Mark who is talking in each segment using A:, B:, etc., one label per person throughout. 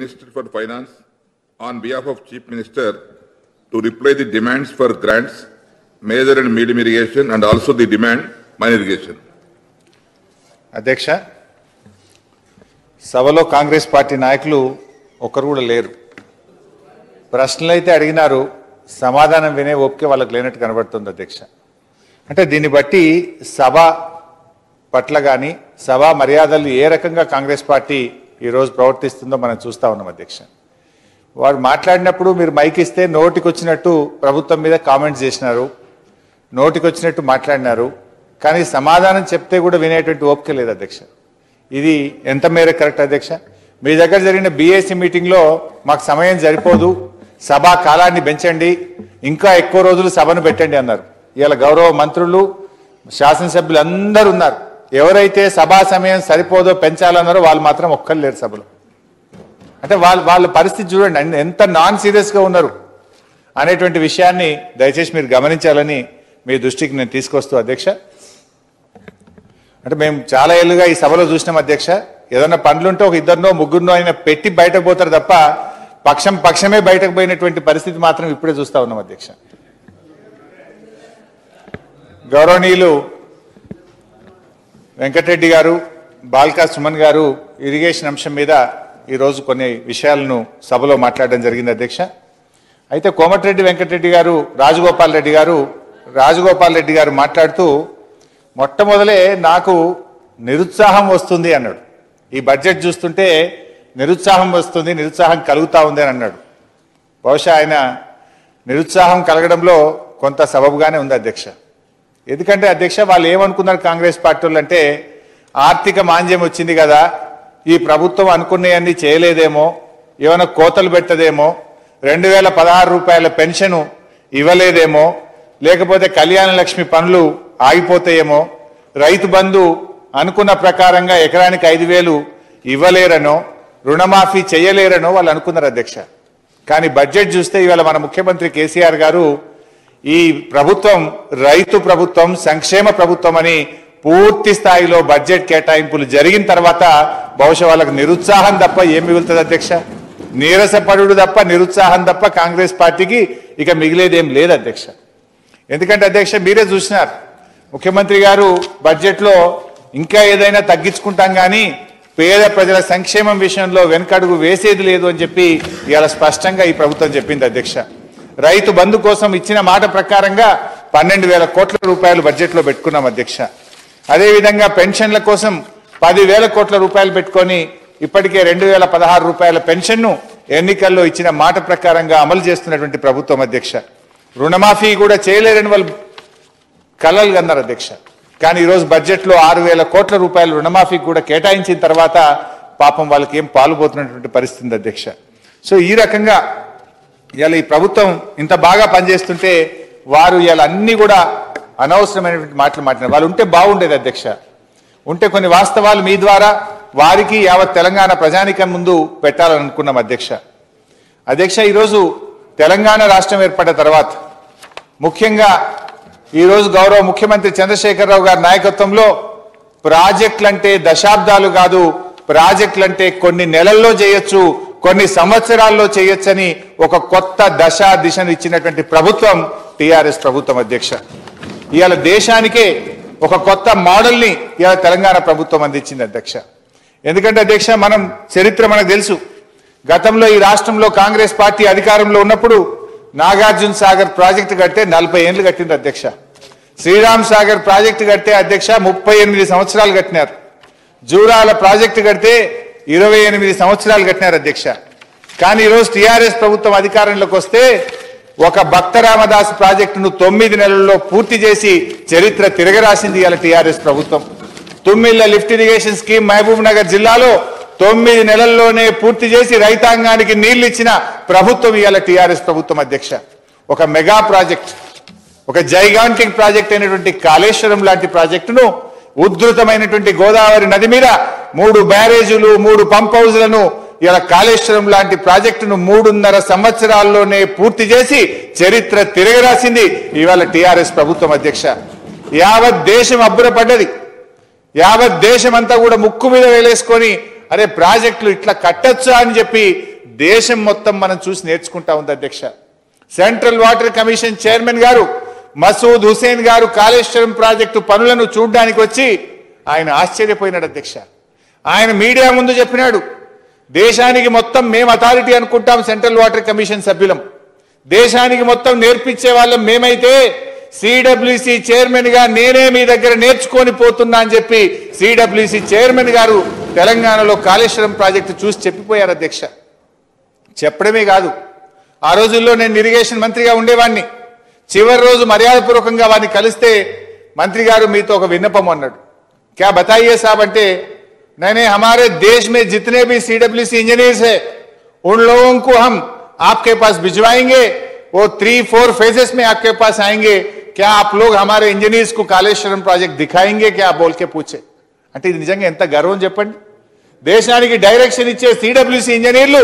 A: Minister for Finance on behalf of Chief Minister to reply the demands for grants, major and medium irrigation and also the demand minor irrigation.
B: అధ్యక్ష సభలో Congress party నాయకులు ఒకరు కూడా లేరు ప్రశ్నలు అయితే అడిగినారు సమాధానం వినే ఓపిక వాళ్ళకి లేనట్టు కనబడుతుంది అధ్యక్ష అంటే దీన్ని బట్టి సభ పట్ల కానీ సభా మర్యాదలు ఏ రకంగా కాంగ్రెస్ పార్టీ ఈరోజు ప్రవర్తిస్తుందో మనం చూస్తా ఉన్నాం అధ్యక్ష. వారు మాట్లాడినప్పుడు మీరు మైక్ ఇస్తే నోటికి వచ్చినట్టు ప్రభుత్వం మీద కామెంట్స్ చేసినారు నోటికి వచ్చినట్టు మాట్లాడినారు కానీ సమాధానం చెప్తే కూడా వినేటువంటి ఓపిక లేదు అధ్యక్ష. ఇది ఎంత మేర కరెక్ట్ అధ్యక్ష? మీ దగ్గర జరిగిన బీఏసీ మీటింగ్లో మాకు సమయం సరిపోదు సభా కాలాన్ని పెంచండి ఇంకా ఎక్కువ రోజులు సభను పెట్టండి అన్నారు. ఇవాళ గౌరవ మంత్రులు శాసనసభ్యులు అందరూ ఉన్నారు. ఎవరైతే సభా సమయం సరిపోదో పెంచాలన్నారో వాళ్ళు మాత్రం ఒక్కరు లేరు సభలో. అంటే వాళ్ళ వాళ్ళ పరిస్థితి చూడండి ఎంత నాన్ సీరియస్గా ఉన్నారు అనేటువంటి విషయాన్ని దయచేసి మీరు గమనించాలని మీ దృష్టికి నేను తీసుకొస్తూ అధ్యక్ష. అంటే మేము చాలా ఏళ్ళుగా ఈ సభలో చూసినాం అధ్యక్ష. ఏదన్నా పనులుంటే ఒక ఇద్దరినో ముగ్గురునో అయినా పెట్టి బయటకు పోతారు తప్ప పక్షం పక్షమే బయటకు పోయినటువంటి పరిస్థితి మాత్రం ఇప్పుడే చూస్తా ఉన్నాం అధ్యక్ష. గౌరవనీయులు వెంకటరెడ్డి గారు బాల్కా సుమన్ గారు ఇరిగేషన్ అంశం మీద ఈరోజు కొన్ని విషయాలను సభలో మాట్లాడడం జరిగింది అధ్యక్ష. అయితే కోమటిరెడ్డి వెంకటరెడ్డి గారు రాజగోపాల్ రెడ్డి గారు రాజగోపాల్ రెడ్డి గారు మాట్లాడుతూ మొట్టమొదలే నాకు నిరుత్సాహం వస్తుంది అన్నాడు. ఈ బడ్జెట్ చూస్తుంటే నిరుత్సాహం వస్తుంది నిరుత్సాహం కలుగుతూ ఉంది అని అన్నాడు. బహుశా ఆయన నిరుత్సాహం కలగడంలో కొంత సబబుగానే ఉంది అధ్యక్ష. ఎందుకంటే అధ్యక్ష వాళ్ళు ఏమనుకున్నారు కాంగ్రెస్ పార్టీ వాళ్ళు అంటే ఆర్థిక మాంద్యం వచ్చింది కదా ఈ ప్రభుత్వం అనుకునేవన్నీ చేయలేదేమో ఏమైనా కోతలు పెట్టదేమో రెండు వేల పదహారు రూపాయల పెన్షన్ ఇవ్వలేదేమో లేకపోతే కళ్యాణ లక్ష్మి పనులు ఆగిపోతాయేమో రైతు బంధు అనుకున్న ప్రకారంగా ఎకరానికి ఐదు వేలు ఇవ్వలేరనో రుణమాఫీ చేయలేరనో వాళ్ళు అనుకున్నారు అధ్యక్ష. కానీ బడ్జెట్ చూస్తే ఇవాళ మన ముఖ్యమంత్రి కేసీఆర్ గారు ఈ ప్రభుత్వం రైతు ప్రభుత్వం సంక్షేమ ప్రభుత్వం అని పూర్తి స్థాయిలో బడ్జెట్ కేటాయింపులు జరిగిన తర్వాత బహుశా వాళ్ళకు నిరుత్సాహం తప్ప ఏం మిగులుతుంది అధ్యక్ష? నీరసపడు తప్ప నిరుత్సాహం తప్ప కాంగ్రెస్ పార్టీకి ఇక మిగిలేదేం లేదు అధ్యక్ష. ఎందుకంటే అధ్యక్ష మీరే చూసినారు. ముఖ్యమంత్రి గారు బడ్జెట్లో ఇంకా ఏదైనా తగ్గించుకుంటాం కానీ పేద ప్రజల సంక్షేమం విషయంలో వెనకడుగు వేసేది లేదు అని చెప్పి ఇవాళ స్పష్టంగా ఈ ప్రభుత్వం చెప్పింది అధ్యక్ష. రైతు బంధు కోసం ఇచ్చిన మాట ప్రకారంగా పన్నెండు వేల కోట్ల రూపాయలు బడ్జెట్లో పెట్టుకున్నాం అధ్యక్ష. అదేవిధంగా పెన్షన్ల కోసం పదివేల కోట్ల రూపాయలు పెట్టుకొని ఇప్పటికే రెండు వేల పదహారు రూపాయల పెన్షన్ను ఎన్నికల్లో ఇచ్చిన మాట ప్రకారంగా అమలు చేస్తున్నటువంటి ప్రభుత్వం అధ్యక్ష. రుణమాఫీ కూడా చేయలేరని వాళ్ళు కలలు కన్నారు అధ్యక్ష. కానీ ఈరోజు బడ్జెట్లో ఆరు వేల కోట్ల రూపాయలు రుణమాఫీ కూడా కేటాయించిన తర్వాత పాపం వాళ్ళకి ఏం పాలుపోతున్నటువంటి పరిస్థితి అధ్యక్ష. సో ఈ రకంగా ఇవాళ ఈ ప్రభుత్వం ఇంత బాగా పనిచేస్తుంటే వారు ఇవాళ అన్నీ కూడా అనవసరమైనటువంటి మాటలు మాట్లాడారు వాళ్ళు ఉంటే బాగుండేది అధ్యక్ష. ఉంటే కొన్ని వాస్తవాలు మీ ద్వారా వారికి యావత్ తెలంగాణ ప్రజానికం ముందు పెట్టాలని అనుకున్నాం అధ్యక్ష. అధ్యక్ష ఈరోజు తెలంగాణ రాష్ట్రం ఏర్పడ్డ తర్వాత ముఖ్యంగా ఈరోజు గౌరవ ముఖ్యమంత్రి చంద్రశేఖరరావు గారి నాయకత్వంలో ప్రాజెక్టులంటే దశాబ్దాలు కాదు ప్రాజెక్టులంటే కొన్ని నెలల్లో చేయొచ్చు కొన్ని సంవత్సరాల్లో చేయొచ్చని ఒక కొత్త దశ దిశను ఇచ్చినటువంటి ప్రభుత్వం టిఆర్ఎస్ ప్రభుత్వం అధ్యక్ష. ఇవాళ దేశానికే ఒక కొత్త మోడల్ని ఇవాళ తెలంగాణ ప్రభుత్వం అందించింది అధ్యక్ష. ఎందుకంటే అధ్యక్ష మనం చరిత్ర మనకు తెలుసు. గతంలో ఈ రాష్ట్రంలో కాంగ్రెస్ పార్టీ అధికారంలో ఉన్నప్పుడు నాగార్జున సాగర్ ప్రాజెక్టు కడితే నలభై ఏళ్ళు కట్టింది అధ్యక్ష. శ్రీరామ్ సాగర్ ప్రాజెక్టు కడితే అధ్యక్ష ముప్పై ఎనిమిది సంవత్సరాలు కట్టినారు. జూరాల ప్రాజెక్టు కడితే ఇరవై ఎనిమిది సంవత్సరాలు కట్టినారు అధ్యక్ష. కానీ ఈరోజు టీఆర్ఎస్ ప్రభుత్వం అధికారంలోకి వస్తే ఒక భక్త రామదాస్ ప్రాజెక్టును తొమ్మిది నెలల్లో పూర్తి చేసి చరిత్ర తిరగరాసింది ఇవాళ టీఆర్ఎస్ ప్రభుత్వం. Tummilla lift irrigation scheme Mahabubnagar జిల్లాలో తొమ్మిది నెలల్లోనే పూర్తి చేసి రైతాంగానికి నీళ్ళు ఇచ్చిన ప్రభుత్వం ఇవాళ టీఆర్ఎస్ ప్రభుత్వం అధ్యక్ష. ఒక మెగా ప్రాజెక్ట్ ఒక జైగాంటిక్ ప్రాజెక్ట్ అయినటువంటి కాళేశ్వరం లాంటి ప్రాజెక్టును ఉధృతమైనటువంటి గోదావరి నది మీద మూడు బ్యారేజీలు మూడు పంప్ హౌజ్లను ఇలా కాళేశ్వరం లాంటి ప్రాజెక్టును మూడున్నర సంవత్సరాల్లోనే పూర్తి చేసి చరిత్ర తిరగరాసింది ఇవాళ టిఆర్ఎస్ ప్రభుత్వం అధ్యక్ష. యావత్ దేశం అబ్బురపడ్డది. యావత్ దేశం అంతా కూడా ముక్కు మీద వేలేసుకొని అరే ప్రాజెక్టులు ఇట్లా కట్టొచ్చా? అని చెప్పి దేశం మొత్తం మనం చూసి నేర్చుకుంటా ఉంది అధ్యక్ష. సెంట్రల్ వాటర్ కమిషన్ చైర్మన్ గారు మసూద్ హుసేన్ గారు కాళేశ్వరం ప్రాజెక్టు పనులను చూడ్డానికి వచ్చి ఆయన ఆశ్చర్యపోయినాడు అధ్యక్ష. ఆయన మీడియా ముందు చెప్పినాడు దేశానికి మొత్తం మేము అథారిటీ అనుకుంటాం సెంట్రల్ వాటర్ కమిషన్ సభ్యులం. దేశానికి మొత్తం నేర్పించే వాళ్ళం మేమైతే సిడబ్ల్యూసి చైర్మన్గా నేనే మీ దగ్గర నేర్చుకొని పోతున్నా అని చెప్పి సిడబ్ల్యూసి చైర్మన్ గారు తెలంగాణలో కాళేశ్వరం ప్రాజెక్టు చూసి చెప్పిపోయారు అధ్యక్ష. చెప్పడమే కాదు ఆ రోజుల్లో నేను ఇరిగేషన్ మంత్రిగా ఉండేవాడిని చివరి రోజు మర్యాదపూర్వకంగా వారిని కలిస్తే మంత్రి గారు మీతో ఒక విన్నపం అన్నాడు క్యా బతాయే సాబ్ అంటే నైనే హమారే దేశ్ మే జితనే భీ సిడబ్ల్యూసి ఇంజనీర్స్ హై उन लोगों को हम आपके पास भिजवाएँगे वो थ्री फोर फेजेस में आपके पास आएँगे क्या आप लोग हमारे इंजीनियर्स को కాళేశ్వరం ప్రాజెక్ట్ దిఖాయింగే క్యా బోల్ కే పూచే అంటే ఇది నిజంగా ఎంత గర్వం చెప్పండి దేశానికి డైరెక్షన్ ఇచ్చే సిడబ్ల్యూసి ఇంజనీర్లు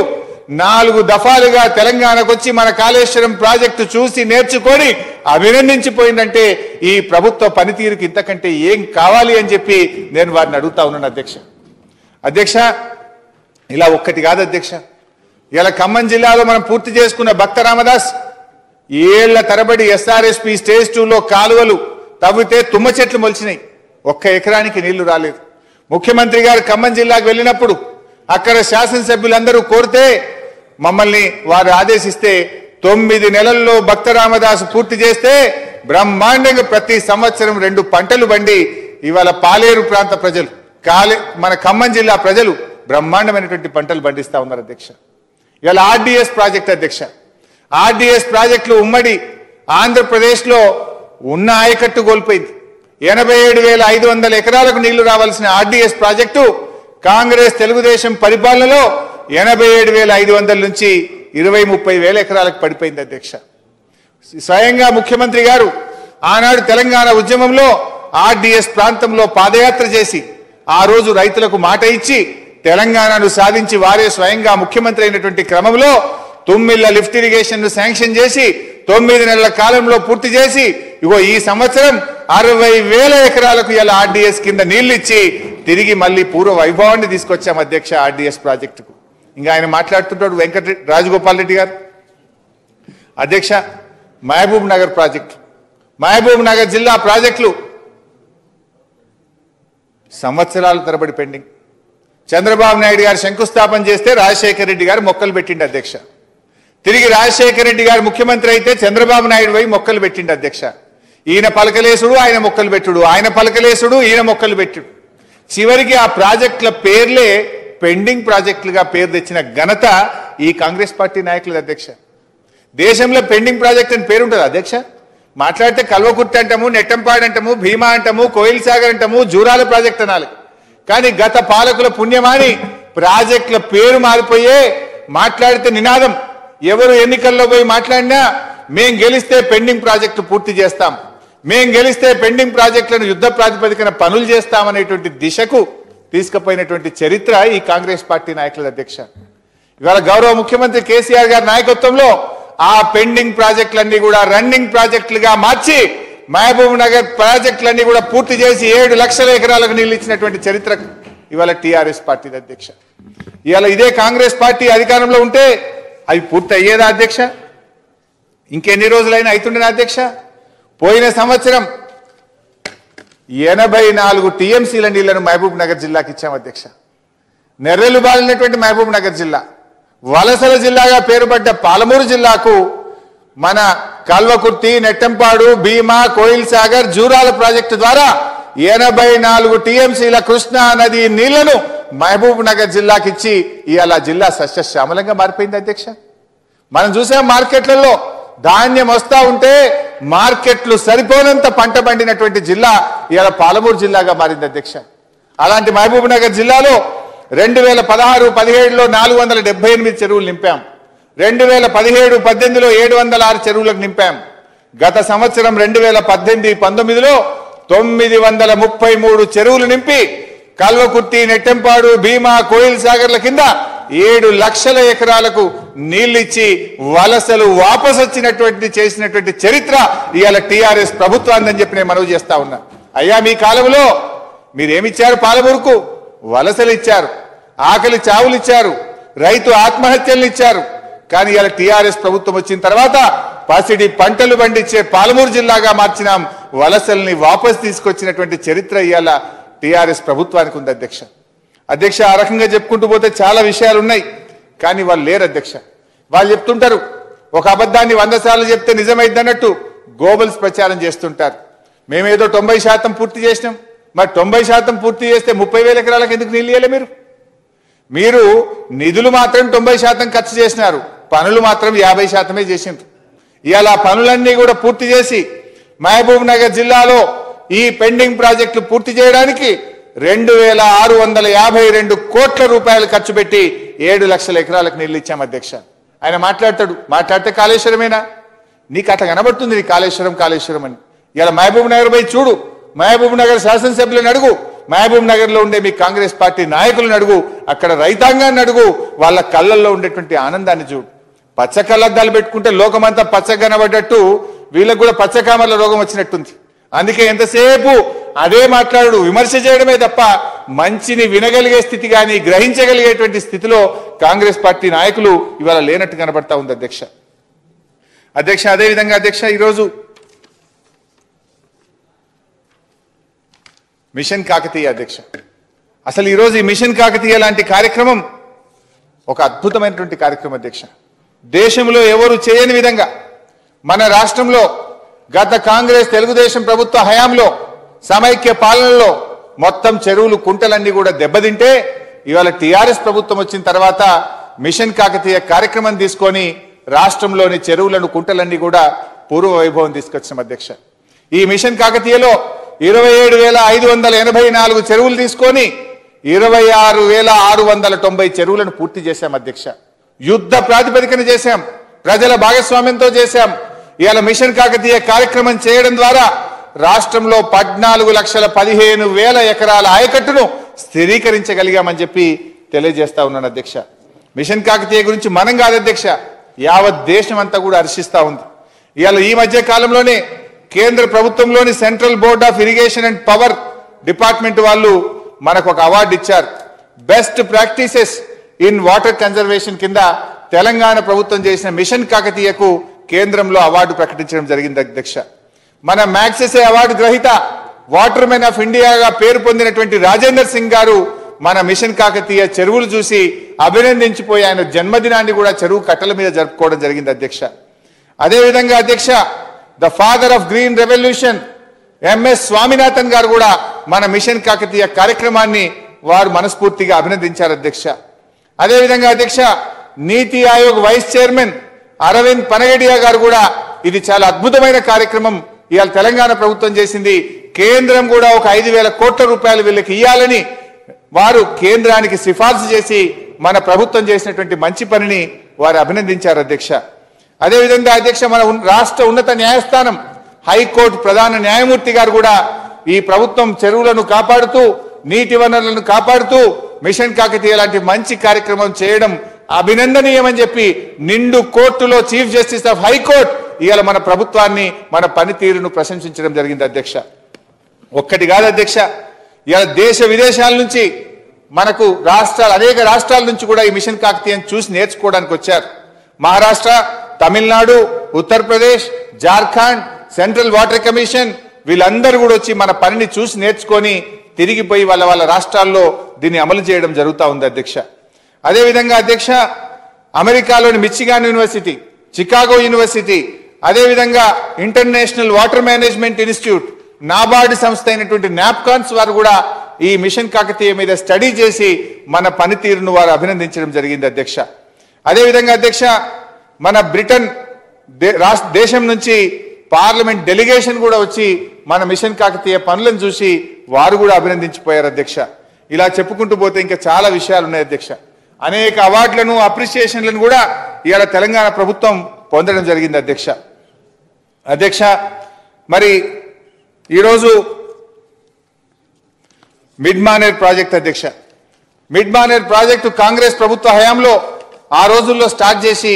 B: నాలుగు దఫాలుగా తెలంగాణకు వచ్చి మన కాళేశ్వరం ప్రాజెక్టు చూసి నేర్చుకొని అభినందించిపోయిందంటే ఈ ప్రభుత్వ పనితీరుకి ఇంతకంటే ఏం కావాలి అని చెప్పి నేను వారిని అడుగుతా ఉన్నాను అధ్యక్ష. అధ్యక్ష ఇలా ఒక్కటి కాదు అధ్యక్ష. ఇలా ఖమ్మం జిల్లాలో మనం పూర్తి చేసుకున్న భక్త రామదాస్ ఏళ్ళ తరబడి ఎస్ఆర్ఎస్పి స్టేజ్ టూలో కాలువలు తవ్వితే తుమ్మ చెట్లు మొలిచినాయి. ఒక్క ఎకరానికి నీళ్ళు రాలేదు. ముఖ్యమంత్రి గారు ఖమ్మం జిల్లాకు వెళ్ళినప్పుడు అక్కడ శాసనసభ్యులందరూ కోరితే మమ్మల్ని వారు ఆదేశిస్తే తొమ్మిది నెలల్లో భక్త రామదాసు పూర్తి చేస్తే బ్రహ్మాండంగా ప్రతి సంవత్సరం రెండు పంటలు బండి ఇవాళ పాలేరు ప్రాంత ప్రజలు కాలే మన ఖమ్మం జిల్లా ప్రజలు బ్రహ్మాండమైనటువంటి పంటలు పండిస్తా ఉన్నారు అధ్యక్ష. ఇవాళ ఆర్డిఎస్ ప్రాజెక్ట్ అధ్యక్ష. ఆర్డీఎస్ ప్రాజెక్టులు ఉమ్మడి ఆంధ్రప్రదేశ్లో ఉన్న ఆయకట్టు కోల్పోయింది. ఎనభై ఏడు వేల ఐదు వందల ఎకరాలకు నీళ్ళు రావాల్సిన ఆర్డీఎస్ ప్రాజెక్టు కాంగ్రెస్ తెలుగుదేశం పరిపాలనలో ఎనభై ఏడు వేల ఐదు వందల నుంచి ఇరవై ముప్పై వేల ఎకరాలకు పడిపోయింది అధ్యక్ష. స్వయంగా ముఖ్యమంత్రి గారు ఆనాడు తెలంగాణ ఉద్యమంలో ఆర్డిఎస్ ప్రాంతంలో పాదయాత్ర చేసి ఆ రోజు రైతులకు మాట ఇచ్చి తెలంగాణను సాధించి వారే స్వయంగా ముఖ్యమంత్రి అయినటువంటి క్రమంలో తొమ్మిళ్ళ లిఫ్ట్ ఇరిగేషన్ను శాంక్షన్ చేసి తొమ్మిది నెలల కాలంలో పూర్తి చేసి ఇగో ఈ సంవత్సరం అరవై వేల ఎకరాలకు ఇలా ఆర్డీఎస్ కింద నీళ్ళు ఇచ్చి తిరిగి మళ్ళీ పూర్వ వైభవాన్ని తీసుకొచ్చాం అధ్యక్ష ఆర్డీఎస్ ప్రాజెక్టుకు. ఇంకా ఆయన మాట్లాడుతుంటాడు వెంకట రాజగోపాల్ రెడ్డి గారు. అధ్యక్ష మహబూబ్ నగర్ ప్రాజెక్టు. మహబూబ్ నగర్ జిల్లా ప్రాజెక్టులు. సంవత్సరాల తరబడి పెండింగ్. చంద్రబాబు నాయుడు గారు శంకుస్థాపన చేస్తే రాజశేఖర రెడ్డి గారు మొక్కలు పెట్టిండి అధ్యక్ష. తిరిగి రాజశేఖర రెడ్డి గారు ముఖ్యమంత్రి అయితే చంద్రబాబు నాయుడు పోయి మొక్కలు పెట్టిండి అధ్యక్ష. ఈయన పలకలేసుడు ఆయన మొక్కలు పెట్టుడు. ఆయన పలకలేసుడు ఈయన మొక్కలు పెట్టుడు. చివరికి ఆ ప్రాజెక్టుల పేర్లే పెండింగ్ ప్రాజెక్టులుగా పేరు తెచ్చిన ఘనత ఈ కాంగ్రెస్ పార్టీ నాయకులది అధ్యక్ష. దేశంలో పెండింగ్ ప్రాజెక్ట్ అని పేరు ఉంటుంది అధ్యక్ష. మాట్లాడితే కల్వకుర్తి అంటాము నెట్టంపాడు అంటాము భీమా అంటాము కోయిల్ సాగర్ అంటాము జూరాల ప్రాజెక్ట్ అనాలి. కానీ గత పాలకుల పుణ్యమాని ప్రాజెక్టుల పేరు మారిపోయే మాట్లాడితే నినాదం. ఎవరు ఎన్నికల్లో పోయి మాట్లాడినా మేం గెలిస్తే పెండింగ్ ప్రాజెక్టు పూర్తి చేస్తాం. మేం గెలిస్తే పెండింగ్ ప్రాజెక్టులను యుద్ధ ప్రాతిపదికన పనులు చేస్తామనేటువంటి దిశకు తీసుకుపోయినటువంటి చరిత్ర ఈ కాంగ్రెస్ పార్టీ నాయకుల అధ్యక్ష. ఇవాళ గౌరవ ముఖ్యమంత్రి కేసీఆర్ గారి నాయకత్వంలో ఆ పెండింగ్ ప్రాజెక్టులన్నీ కూడా రన్నింగ్ ప్రాజెక్టులుగా మార్చి మహబూబ్ నగర్ ప్రాజెక్టులన్నీ కూడా పూర్తి చేసి ఏడు లక్షల ఎకరాలకు నీళ్ళు ఇచ్చినటువంటి చరిత్ర ఇవాళ టీఆర్ఎస్ పార్టీ అధ్యక్ష. ఇవాళ ఇదే కాంగ్రెస్ పార్టీ అధికారంలో ఉంటే అవి పూర్తి అయ్యేదా అధ్యక్ష? ఇంకెన్ని రోజులైనా అవుతుండేనా అధ్యక్ష? పోయిన సంవత్సరం ఎనభై నాలుగు టీఎంసీల నీళ్ళను మహబూబ్ నగర్ జిల్లాకి ఇచ్చాం అధ్యక్ష. నెర్రెలు బాలినటువంటి మహబూబ్ నగర్ జిల్లా. వలసల జిల్లాగా పేరుపడ్డ పాలమూరు జిల్లాకు మన కల్వకుర్తి నెట్టంపాడు భీమా కోయిల్ సాగర్ జూరాల ప్రాజెక్టు ద్వారా ఎనభై నాలుగు టీఎంసీల కృష్ణా నది నీళ్ళను మహబూబ్ నగర్ జిల్లాకిచ్చి ఇవాళ జిల్లా సస్యశ్యామలంగా మారిపోయింది అధ్యక్ష. మనం చూసాం మార్కెట్లలో ధాన్యం వస్తూ ఉంటే మార్కెట్లు సరిపోనంత పంట పండినటువంటి జిల్లా ఇవాళ పాలమూరు జిల్లాగా మారింది అధ్యక్ష. అలాంటి మహబూబ్ నగర్ జిల్లాలో రెండు వేల పదహారు పదిహేడులో నాలుగు వందల డెబ్బై ఎనిమిది చెరువులు నింపాం. రెండు వేల పదిహేడు పద్దెనిమిదిలో ఏడు వందల ఆరు చెరువులకు నింపాం. గత సంవత్సరం రెండు వేల పద్దెనిమిది పంతొమ్మిదిలో తొమ్మిది వందల ముప్పై మూడు చెరువులు నింపి కల్వకుర్తి నెట్టెంపాడు భీమా కోయిల్ సాగర్ల కింద ఏడు లక్షల ఎకరాలకు నీళ్ళిచ్చి వలసలు వాపసు వచ్చినటువంటి చేసినటువంటి చరిత్ర ఇవాళ టీఆర్ఎస్ ప్రభుత్వాన్ని చెప్పి నేను మనవి చేస్తా ఉన్నా. అయ్యా మీ కాలంలో మీరేమిచ్చారు పాలమూరుకు? వలసలు ఇచ్చారు ఆకలి చావులు ఇచ్చారు రైతు ఆత్మహత్యలు ఇచ్చారు కానీ ఇలా టీఆర్ఎస్ ప్రభుత్వం వచ్చిన తర్వాత పసిడి పంటలు పండించే పాలమూరు జిల్లాగా మార్చినాం. వలసల్ని వాపస్ తీసుకొచ్చినటువంటి చరిత్ర ఇవాళ టీఆర్ఎస్ ప్రభుత్వానికి ఉంది అధ్యక్ష. అధ్యక్ష ఆ రకంగా చెప్పుకుంటూ పోతే చాలా విషయాలు ఉన్నాయి కానీ వాళ్ళు లేరు అధ్యక్ష. వాళ్ళు చెప్తుంటారు ఒక అబద్ధాన్ని వంద సార్లు చెప్తే నిజమైందన్నట్టు గోబల్స్ ప్రచారం చేస్తుంటారు. మేమేదో తొంభై శాతం పూర్తి చేసినాం. మరి తొంభై శాతం పూర్తి చేస్తే ముప్పై వేల ఎకరాలకు ఎందుకు నీళ్ళు మీరు? మీరు నిధులు మాత్రం తొంభై శాతం ఖర్చు చేసినారు. పనులు మాత్రం యాభై శాతమే చేసిండ్రు. ఇవాళ పనులన్నీ కూడా పూర్తి చేసి మహబూబ్ నగర్ జిల్లాలో ఈ పెండింగ్ ప్రాజెక్టులు పూర్తి చేయడానికి రెండు వేల ఆరు వందల యాభై రెండు కోట్ల రూపాయలు ఖర్చు పెట్టి ఏడు లక్షల ఎకరాలకు నీళ్ళు ఇచ్చాం అధ్యక్ష. ఆయన మాట్లాడతాడు. మాట్లాడితే కాళేశ్వరమేనా? నీకు అట్లా కనబడుతుంది నీ కాళేశ్వరం కాళేశ్వరం అని. ఇలా మహబూబ్ నగర్ పోయి చూడు. మహబూబ్ నగర్ శాసనసభ్యులను అడుగు. మహబూబ్ నగర్లో ఉండే మీ కాంగ్రెస్ పార్టీ నాయకులను అడుగు. అక్కడ రైతాంగాన్ని అడుగు. వాళ్ళ కళ్ళల్లో ఉండేటువంటి ఆనందాన్ని చూడు. పచ్చ కళ్ళద్దాలు పెట్టుకుంటే లోకమంతా పచ్చ కనబడ్డట్టు. వీళ్ళకు కూడా పచ్చకామర్ల రోగం వచ్చినట్టుంది. అందుకే ఎంతసేపు అదే మాట్లాడు విమర్శ చేయడమే తప్ప మంచిని వినగలిగే స్థితి కానీ గ్రహించగలిగేటువంటి స్థితిలో కాంగ్రెస్ పార్టీ నాయకులు ఇవాళ లేనట్టు కనబడతా ఉంది అధ్యక్ష. అధ్యక్ష అదేవిధంగా అధ్యక్ష ఈరోజు మిషన్ కాకతీయ అధ్యక్ష. అసలు ఈరోజు ఈ మిషన్ కాకతీయ లాంటి కార్యక్రమం ఒక అద్భుతమైనటువంటి కార్యక్రమం అధ్యక్ష. దేశంలో ఎవరు చేయని విధంగా మన రాష్ట్రంలో గత కాంగ్రెస్ తెలుగుదేశం ప్రభుత్వ హయాంలో సమైక్య పాలనలో మొత్తం చెరువులు కుంటలన్నీ కూడా దెబ్బతింటే ఇవాళ టీఆర్ఎస్ ప్రభుత్వం వచ్చిన తర్వాత మిషన్ కాకతీయ కార్యక్రమం తీసుకొని రాష్ట్రంలోని చెరువులను కుంటలన్నీ కూడా పూర్వ వైభవం తీసుకొచ్చిన అధ్యక్ష. ఈ మిషన్ కాకతీయలో ఇరవై ఏడు వేల ఐదు వందల ఎనభై నాలుగు చెరువులు తీసుకొని ఇరవై ఆరు వేల ఆరు వందల తొంభై చెరువులను పూర్తి చేశాం అధ్యక్ష. యుద్ధ ప్రాతిపదికన చేశాం ప్రజల భాగస్వామ్యంతో చేశాం. ఇవాళ మిషన్ కాకతీయ కార్యక్రమం చేయడం ద్వారా రాష్ట్రంలో పద్నాలుగు లక్షల పదిహేను వేల ఎకరాల ఆయకట్టును స్థిరీకరించగలిగామని చెప్పి తెలియజేస్తా ఉన్నాను అధ్యక్ష. మిషన్ కాకతీయ గురించి మనం కాదు అధ్యక్ష యావత్ దేశం అంతా కూడా హర్షిస్తూ ఉంది. ఇవాళ ఈ మధ్య కాలంలోనే కేంద్ర ప్రభుత్వంలోని central board of irrigation and power department వాళ్ళు మనకు ఒక అవార్డు ఇచ్చారు. Best practices in water conservation కింద తెలంగాణ ప్రభుత్వం చేసిన మిషన్ కాకతీయకు కేంద్రంలో అవార్డు ప్రకటించడం జరిగింది అధ్యక్ష. మన మ్యాక్సెసే అవార్డు గ్రహీత వాటర్ మెన్ ఆఫ్ ఇండియాగా పేరు పొందినటువంటి రాజేందర్ సింగ్ గారు మన మిషన్ కాకతీయ చెరువులు చూసి అభినందించిపోయి ఆయన జన్మదినాన్ని కూడా చెరువు కట్టల మీద జరుపుకోవడం జరిగింది అధ్యక్ష. అదేవిధంగా అధ్యక్ష the father of green revolution MS Swaminathan గారు కూడా మన మిషన్ కాకతీయ కార్యక్రమాన్ని వారు మనస్ఫూర్తిగా అభినందించారు అధ్యక్ష. అదేవిధంగా అధ్యక్ష నీతి ఆయోగ్ వైస్ చైర్మన్ అరవింద్ పనగడియా గారు కూడా ఇది చాలా అద్భుతమైన కార్యక్రమం ఇవాళ తెలంగాణ ప్రభుత్వం చేసింది కేంద్రం కూడా ఒక ఐదు వేల కోట్ల రూపాయలు వీళ్ళకి ఇవ్వాలని వారు కేంద్రానికి సిఫార్సు చేసి మన ప్రభుత్వం చేసినటువంటి మంచి పనిని వారు అభినందించారు అధ్యక్ష. అదేవిధంగా అధ్యక్ష మన రాష్ట్ర ఉన్నత న్యాయస్థానం హైకోర్టు ప్రధాన న్యాయమూర్తి గారు కూడా ఈ ప్రభుత్వం చెరువులను కాపాడుతూ నీటి వనరులను కాపాడుతూ మిషన్ కాకతీయ లాంటి మంచి కార్యక్రమం చేయడం అభినందనీయమని చెప్పి నిండు కోర్టులో చీఫ్ జస్టిస్ ఆఫ్ హైకోర్టు ఇవాళ మన ప్రభుత్వాన్ని మన పనితీరును ప్రశంసించడం జరిగింది అధ్యక్ష. ఒక్కటి కాదు అధ్యక్ష ఇవాళ దేశ విదేశాల నుంచి మనకు రాష్ట్రాలు అనేక రాష్ట్రాల నుంచి కూడా ఈ మిషన్ కాకతీయం చూసి నేర్చుకోవడానికి వచ్చారు. Maharashtra Tamil Nadu Uttar Pradesh Jharkhand central water commission వీళ్ళందరూ కూడా వచ్చి మన పనిని చూసి నేర్చుకొని తిరిగిపోయి వాళ్ళ వాళ్ళ రాష్ట్రాల్లో దీన్ని అమలు చేయడం జరుగుతూ ఉంది అధ్యక్ష. అదేవిధంగా అధ్యక్ష అమెరికాలోని మిచిగాన్ యూనివర్సిటీ చికాగో యూనివర్సిటీ అదేవిధంగా international water management institute NABARD సంస్థ అయినటువంటి నాప్కాన్స్ వారు కూడా ఈ మిషన్ కాకతీయ మీద స్టడీ చేసి మన పనితీరును వారు అభినందించడం జరిగింది అధ్యక్ష. అదేవిధంగా అధ్యక్ష మన బ్రిటన్ దే- దేశం నుంచి పార్లమెంట్ డెలిగేషన్ కూడా వచ్చి మన మిషన్ కాకతీయ పనులను చూసి వారు కూడా అభినందించిపోయారు అధ్యక్ష. ఇలా చెప్పుకుంటూ పోతే ఇంకా చాలా విషయాలు ఉన్నాయి అధ్యక్ష. అనేక అవార్డులను అప్రిసియేషన్లను కూడా ఇవాళ తెలంగాణ ప్రభుత్వం పొందడం జరిగింది అధ్యక్ష. అధ్యక్ష మరి ఈరోజు మిడ్ మానేర్ ప్రాజెక్ట్ అధ్యక్ష. మిడ్ మానేర్ ప్రాజెక్టు కాంగ్రెస్ ప్రభుత్వ హయాంలో ఆ రోజుల్లో స్టార్ట్ చేసి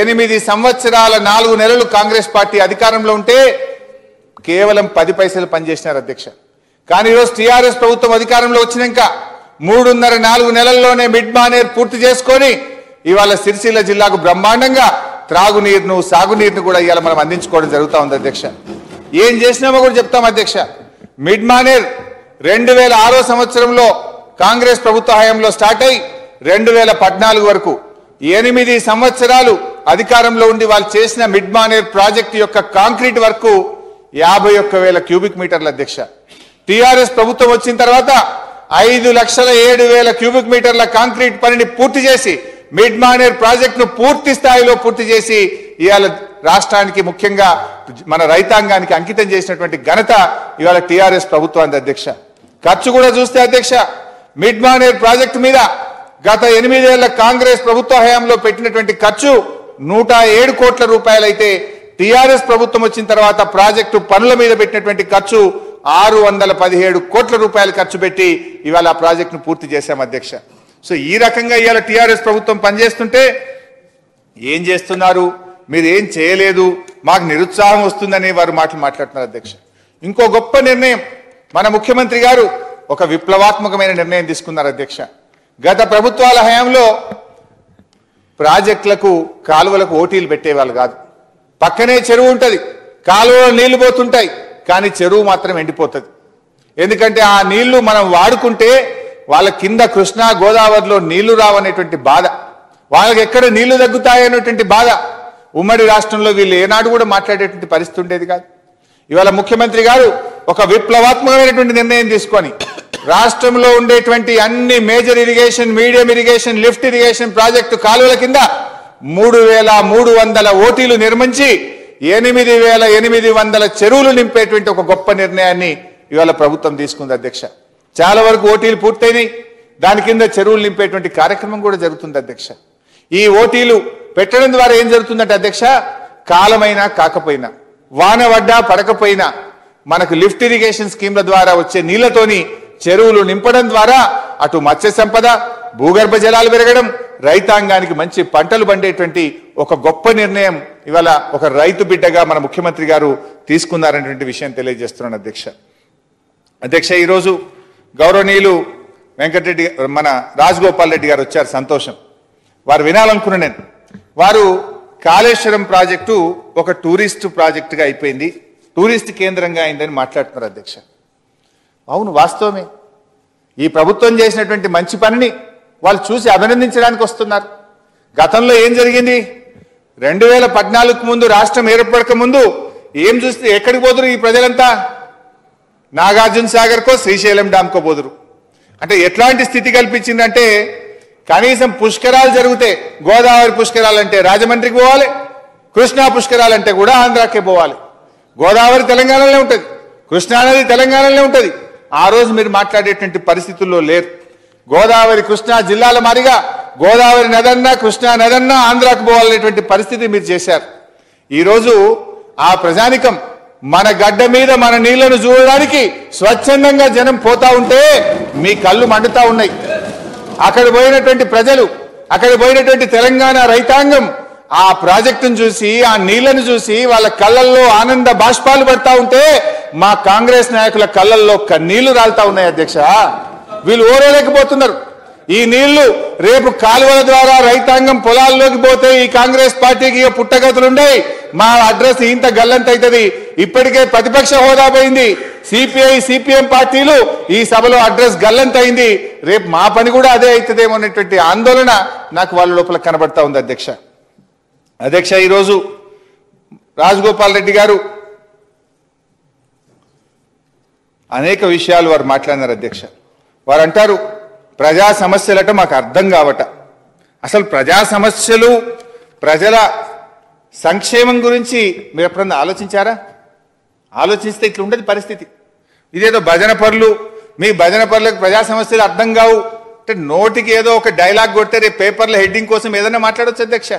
B: ఎనిమిది సంవత్సరాల నాలుగు నెలలు కాంగ్రెస్ పార్టీ అధికారంలో ఉంటే కేవలం పది పైసలు పనిచేసినారు అధ్యక్ష. కానీ ఈరోజు టీఆర్ఎస్ ప్రభుత్వం అధికారంలో వచ్చినాక మూడున్నర నాలుగు నెలల్లోనే మిడ్ మానేర్ పూర్తి చేసుకొని ఇవాళ సిరిసిల్ల జిల్లాకు బ్రహ్మాండంగా త్రాగునీరును సాగునీరును కూడా ఇవాళ మనం అందించుకోవడం జరుగుతూ ఉంది అధ్యక్ష. ఏం చేసినామో కూడా చెప్తాం అధ్యక్ష. మిడ్ మానేర్ రెండు వేల ఆరో సంవత్సరంలో కాంగ్రెస్ ప్రభుత్వ హయాంలో స్టార్ట్ అయి రెండు వేల పద్నాలుగు వరకు ఎనిమిది సంవత్సరాలు అధికారంలో ఉండి వాళ్ళు చేసిన మిడ్ మానేర్ ప్రాజెక్టు యొక్క కాంక్రీట్ వర్క్ యాభై ఒక్క వేల క్యూబిక్ మీటర్ల అధ్యక్ష. టిఆర్ఎస్ ప్రభుత్వం వచ్చిన తర్వాత ఐదు లక్షల ఏడు వేల క్యూబిక్ మీటర్ల కాంక్రీట్ పనిని పూర్తి చేసి మిడ్ మానేర్ ప్రాజెక్టును పూర్తి స్థాయిలో పూర్తి చేసి ఇవాళ రాష్ట్రానికి ముఖ్యంగా మన రైతాంగానికి అంకితం చేసినటువంటి ఘనత ఇవాళ టీఆర్ఎస్ ప్రభుత్వానికి అధ్యక్ష. ఖర్చు కూడా చూస్తే అధ్యక్ష. మిడ్ మానేర్ ప్రాజెక్టు మీద గత ఎనిమిదేళ్ళ కాంగ్రెస్ ప్రభుత్వ హయాంలో పెట్టినటువంటి ఖర్చు నూట ఏడు కోట్ల రూపాయలైతే టీఆర్ఎస్ ప్రభుత్వం వచ్చిన తర్వాత ప్రాజెక్టు పనుల మీద పెట్టినటువంటి ఖర్చు ఆరు వందల పదిహేడు కోట్ల రూపాయలు ఖర్చు పెట్టి ఇవాళ ఆ ప్రాజెక్టును పూర్తి చేశాం అధ్యక్ష. సో ఈ రకంగా ఇవాళ టీఆర్ఎస్ ప్రభుత్వం పనిచేస్తుంటే ఏం చేస్తున్నారు? మీరు ఏం చేయలేదు? మాకు నిరుత్సాహం వస్తుందని వారు మాటలు మాట్లాడుతున్నారు అధ్యక్ష. ఇంకో గొప్ప నిర్ణయం మన ముఖ్యమంత్రి గారు ఒక విప్లవాత్మకమైన నిర్ణయం తీసుకున్నారు అధ్యక్ష. గత ప్రభుత్వాల హయాంలో ప్రాజెక్టులకు కాలువలకు ఓటీలు పెట్టేవాళ్ళు కాదు. పక్కనే చెరువు ఉంటుంది కాలువలో నీళ్ళు పోతుంటాయి కానీ చెరువు మాత్రం ఎండిపోతుంది. ఎందుకంటే ఆ నీళ్ళు మనం వాడుకుంటే వాళ్ళ కింద కృష్ణా గోదావరిలో నీళ్ళు రావనేటువంటి బాధ. వాళ్ళకి ఎక్కడ నీళ్ళు తగ్గుతాయనేటువంటి బాధ. ఉమ్మడి రాష్ట్రంలో వీళ్ళు ఏనాడు కూడా మాట్లాడేటువంటి పరిస్థితి ఉండేది కాదు. ఇవాళ ముఖ్యమంత్రి గారు ఒక విప్లవాత్మకమైనటువంటి నిర్ణయం తీసుకొని రాష్ట్రంలో ఉండేటువంటి అన్ని major irrigation medium irrigation lift irrigation project కాలువల కింద మూడు వేల మూడు వందల ఓటీలు నిర్మించి ఎనిమిది వేల ఎనిమిది వందల చెరువులు నింపేటువంటి ఒక గొప్ప నిర్ణయాన్ని ఇవాళ ప్రభుత్వం తీసుకుంది అధ్యక్ష. చాలా వరకు ఓటీలు పూర్తయినాయి. దాని కింద చెరువులు నింపేటువంటి కార్యక్రమం కూడా జరుగుతుంది అధ్యక్ష. ఈ ఓటీలు పెట్టడం ద్వారా ఏం జరుగుతుందంటే అధ్యక్ష కాలమైనా కాకపోయినా వాన పడ్డా పడకపోయినా మనకు లిఫ్ట్ ఇరిగేషన్ స్కీమ్ల ద్వారా వచ్చే నీళ్ళతోని చెరువులు నింపడం ద్వారా అటు మత్స్య సంపద భూగర్భ జలాలు పెరగడం రైతాంగానికి మంచి పంటలు పండేటువంటి ఒక గొప్ప నిర్ణయం ఇవాళ ఒక రైతు బిడ్డగా మన ముఖ్యమంత్రి గారు తీసుకున్నారనేటువంటి విషయం తెలియజేస్తున్నాను అధ్యక్ష. అధ్యక్ష ఈరోజు గౌరవనీయులు వెంకటరెడ్డి మన రాజగోపాల్ రెడ్డి గారు వచ్చారు సంతోషం. వారు వినాలనుకున్న నేను. వారు కాళేశ్వరం ప్రాజెక్టు ఒక టూరిస్ట్ ప్రాజెక్టుగా అయిపోయింది. టూరిస్ట్ కేంద్రంగా అయిందని మాట్లాడుతున్నారు అధ్యక్ష. అవును వాస్తవమే. ఈ ప్రభుత్వం చేసినటువంటి మంచి పనిని వాళ్ళు చూసి అభినందించడానికి వస్తున్నారు. గతంలో ఏం జరిగింది? రెండు వేల పద్నాలుగు ముందు రాష్ట్రం ఏర్పడక ముందు ఏం చూస్తే ఎక్కడికి పోతున్నారు ఈ ప్రజలంతా? నాగార్జున సాగర్కో శ్రీశైలం డామ్కో పోదురు. అంటే ఎట్లాంటి స్థితి కల్పించిందంటే కనీసం పుష్కరాలు జరిగితే గోదావరి పుష్కరాలు అంటే రాజమండ్రికి పోవాలి కృష్ణా పుష్కరాలు అంటే కూడా ఆంధ్రాకే పోవాలి. గోదావరి తెలంగాణలోనే ఉంటుంది కృష్ణానది తెలంగాణలోనే తెలంగాణలో ఉంటుంది. ఆ రోజు మీరు మాట్లాడేటువంటి పరిస్థితుల్లో లేరు. గోదావరి కృష్ణా జిల్లాల మారిగా గోదావరి నదన్నా కృష్ణా నదన్నా ఆంధ్రాకు పోవాలనేటువంటి పరిస్థితి మీరు చేశారు. ఈరోజు ఆ ప్రజానికం మన గడ్డ మీద మన నీళ్ళను చూడడానికి స్వచ్ఛందంగా జనం పోతా ఉంటే మీ కళ్ళు మండుతా ఉన్నాయి. అక్కడ పోయినటువంటి ప్రజలు అక్కడ పోయినటువంటి తెలంగాణ రైతాంగం ఆ ప్రాజెక్టును చూసి ఆ నీళ్ళను చూసి వాళ్ళ కళ్ళల్లో ఆనంద బాష్పాలు పడతా ఉంటే మా కాంగ్రెస్ నాయకుల కళ్ళల్లో కన్నీళ్ళు రాలుతా ఉన్నాయి అధ్యక్ష. వీళ్ళు ఓరేలేకపోతున్నారు ఈ నీళ్ళు రేపు కాలువల ద్వారా రైతాంగం పొలాల్లోకి పోతే ఈ కాంగ్రెస్ పార్టీకి ఇక పుట్టగతులుండయి మా అడ్రస్ ఇంత గల్లంత అవుతుంది. ఇప్పటికే ప్రతిపక్ష హోదా పోయింది. సిపిఐ సిపిఎం పార్టీలు ఈ సభలో అడ్రస్ గల్లంత అయింది. రేపు మా పని కూడా అదే అవుతుందేమో అనేటువంటి ఆందోళన నాకు వాళ్ళ లోపల కనబడతా ఉంది అధ్యక్ష. అధ్యక్ష ఈరోజు రాజగోపాల్ రెడ్డి గారు అనేక విషయాలు వారు మాట్లాడినారు అధ్యక్ష. వారు అంటారు ప్రజా సమస్యలట మాకు అర్థం కావట. అసలు ప్రజా సమస్యలు ప్రజల సంక్షేమం గురించి మీరు ఎప్పుడన్నా ఆలోచించారా? ఆలోచిస్తే ఇట్లా ఉండదు పరిస్థితి. ఇదేదో భజన పనులు మీ భజన పనులకు ప్రజా సమస్యలు అర్థం కావు. అంటే నోటికి ఏదో ఒక డైలాగ్ కొడితే రేపు పేపర్ల హెడ్డింగ్ కోసం ఏదైనా మాట్లాడొచ్చు అధ్యక్ష.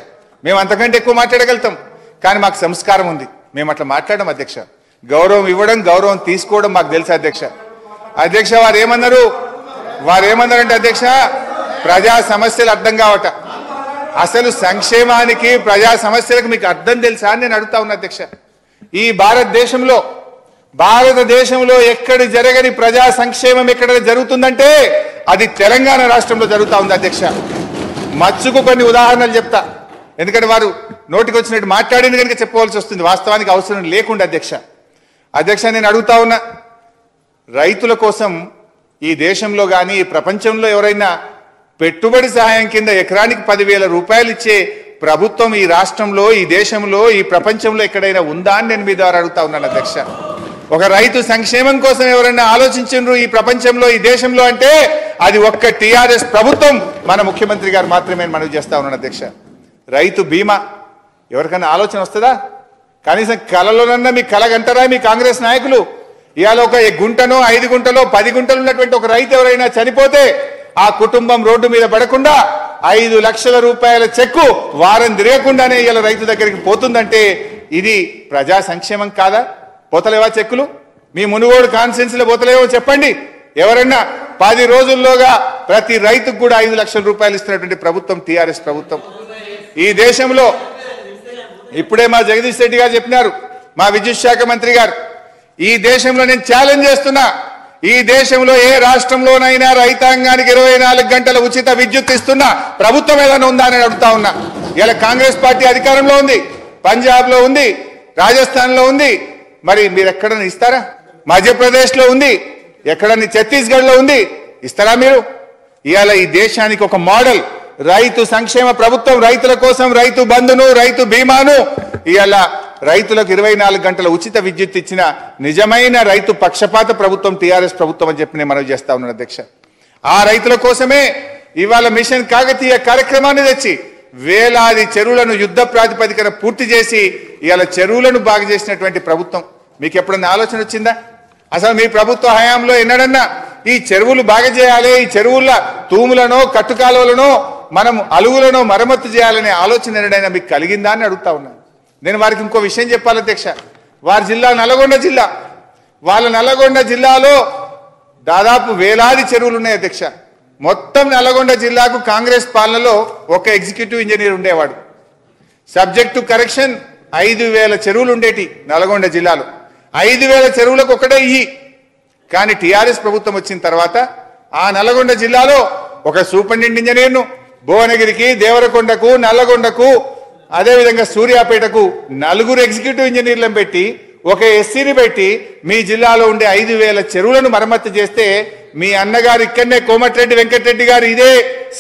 B: మేము అంతకంటే ఎక్కువ మాట్లాడగలుగుతాం. కానీ మాకు సంస్కారం ఉంది. మేము అట్లా మాట్లాడడం అధ్యక్ష. గౌరవం ఇవ్వడం గౌరవం తీసుకోవడం మాకు తెలుసు అధ్యక్ష. అధ్యక్ష వారు ఏమన్నారు? వారు ఏమన్నారంటే అధ్యక్ష ప్రజా సమస్యలు అర్థం కావట. అసలు సంక్షేమానికి ప్రజా సమస్యలకు మీకు అర్థం తెలుసా అని నేను అడుగుతా ఉన్నా అధ్యక్ష. ఈ భారతదేశంలో భారతదేశంలో ఎక్కడ జరగని ప్రజా సంక్షేమం ఎక్కడ జరుగుతుందంటే అది తెలంగాణ రాష్ట్రంలో జరుగుతూ ఉంది అధ్యక్ష. మచ్చుకు కొన్ని ఉదాహరణలు చెప్తా. ఎందుకంటే వారు నోటికి వచ్చినట్టు మాట్లాడింది కనుక చెప్పవలసి వస్తుంది. వాస్తవానికి అవసరం లేకుండా అధ్యక్ష. అధ్యక్ష నేను అడుగుతా ఉన్నా రైతుల కోసం ఈ దేశంలో కానీ ఈ ప్రపంచంలో ఎవరైనా పెట్టుబడి సహాయం కింద ఎకరానికి పదివేల రూపాయలు ఇచ్చే ప్రభుత్వం ఈ రాష్ట్రంలో ఈ దేశంలో ఈ ప్రపంచంలో ఎక్కడైనా ఉందా అని నేను మీ ద్వారా అడుగుతా ఉన్నాను అధ్యక్ష. ఒక రైతు సంక్షేమం కోసం ఎవరైనా ఆలోచించు ఈ ప్రపంచంలో ఈ దేశంలో అంటే అది ఒక్క టీఆర్ఎస్ ప్రభుత్వం. మన ముఖ్యమంత్రి గారు మాత్రమే మనవి చేస్తా ఉన్నాను అధ్యక్ష. రైతు బీమా ఎవరికైనా ఆలోచన వస్తుందా? కనీసం కలలోనన్నా మీ కలగంటారా మీ కాంగ్రెస్ నాయకులు? ఇవాళ ఒక గుంటనో ఐదు గుంటలో పది గుంటలు ఉన్నటువంటి ఒక రైతు ఎవరైనా చనిపోతే ఆ కుటుంబం రోడ్డు మీద పడకుండా ఐదు లక్షల రూపాయల చెక్కు వారం తిరగకుండానే ఇవాళ రైతు దగ్గరికి పోతుందంటే ఇది ప్రజా సంక్షేమం కాదా? పోతలేవా చెక్కులు? మీ మునుగోడు కాన్స్టిట్యున్సీలో పోతలేవో చెప్పండి. ఎవరన్నా పది రోజుల్లోగా ప్రతి రైతుకు కూడా ఐదు లక్షల రూపాయలు ఇస్తున్నటువంటి ప్రభుత్వం టిఆర్ఎస్ ప్రభుత్వం. ఈ దేశంలో ఇప్పుడే మా జగదీష్ రెడ్డి గారు చెప్పినారు. మా విద్యుత్ శాఖ మంత్రి గారు ఈ దేశంలో నేను ఛాలెంజ్ చేస్తున్నా. ఈ దేశంలో ఏ రాష్ట్రంలోనైనా రైతాంగానికి ఇరవై నాలుగు గంటల ఉచిత విద్యుత్ ఇస్తున్నా. ప్రభుత్వం ఏదైనా ఉందా అని అడుగుతా ఉన్నా. ఇలా కాంగ్రెస్ పార్టీ అధికారంలో ఉంది పంజాబ్లో ఉంది రాజస్థాన్లో ఉంది. మరి మీరు ఎక్కడన్నా ఇస్తారా? మధ్యప్రదేశ్లో ఉంది ఎక్కడన్నా ఛత్తీస్గఢ్లో ఉంది ఇస్తారా మీరు? ఇవాళ ఈ దేశానికి ఒక మోడల్ రైతు సంక్షేమ ప్రభుత్వం రైతుల కోసం రైతు బంధును రైతు బీమాను ఇవాళ రైతులకు ఇరవై నాలుగు గంటల ఉచిత విద్యుత్ ఇచ్చిన నిజమైన రైతు పక్షపాత ప్రభుత్వం టీఆర్ఎస్ ప్రభుత్వం అని చెప్పి నేను మనవి చేస్తా ఉన్నాను అధ్యక్ష. ఆ రైతుల కోసమే ఇవాళ మిషన్ కాకతీయ కార్యక్రమాన్ని తెచ్చి వేలాది చెరువులను యుద్ధ ప్రాతిపదికన పూర్తి చేసి ఇవాళ చెరువులను బాగు చేసినటువంటి ప్రభుత్వం. మీకు ఎప్పుడన్నా ఆలోచన వచ్చిందా? అసలు మీ ప్రభుత్వ హయాంలో ఎన్నడన్నా ఈ చెరువులు బాగా చేయాలి ఈ చెరువుల తూములనో కట్టుకాలువలనో మనం అలుగులను మరమ్మతు చేయాలనే ఆలోచన ఎన్నడైనా మీకు కలిగిందా అని అడుగుతా ఉన్నాను నేను వారికి ఇంకో విషయం చెప్పాలి అధ్యక్ష. వారి జిల్లా నల్గొండ జిల్లా. వాళ్ళ నల్లగొండ జిల్లాలో దాదాపు వేలాది చెరువులు ఉన్నాయి అధ్యక్ష. మొత్తం నల్లగొండ జిల్లాకు కాంగ్రెస్ పాలనలో ఒక ఎగ్జిక్యూటివ్ ఇంజనీర్ ఉండేవాడు. సబ్జెక్టు కరెక్షన్ ఐదు వేల చెరువులు ఉండేటి నల్గొండ జిల్లాలో. ఐదు వేల చెరువులకు ఒకటే ఇయ్యి కానీ టీఆర్ఎస్ ప్రభుత్వం వచ్చిన తర్వాత ఆ నల్గొండ జిల్లాలో ఒక సూపరింటెండెంట్ ఇంజనీర్ను భువనగిరికి దేవరకొండకు నల్లగొండకు అదేవిధంగా సూర్యాపేటకు నలుగురు ఎగ్జిక్యూటివ్ ఇంజనీర్లను పెట్టి ఒక ఎస్సీని పెట్టి మీ జిల్లాలో ఉండే ఐదు వేల చెరువులను మరమ్మతు చేస్తే మీ అన్నగారు ఇక్కడనే కోమటిరెడ్డి వెంకటరెడ్డి గారు ఇదే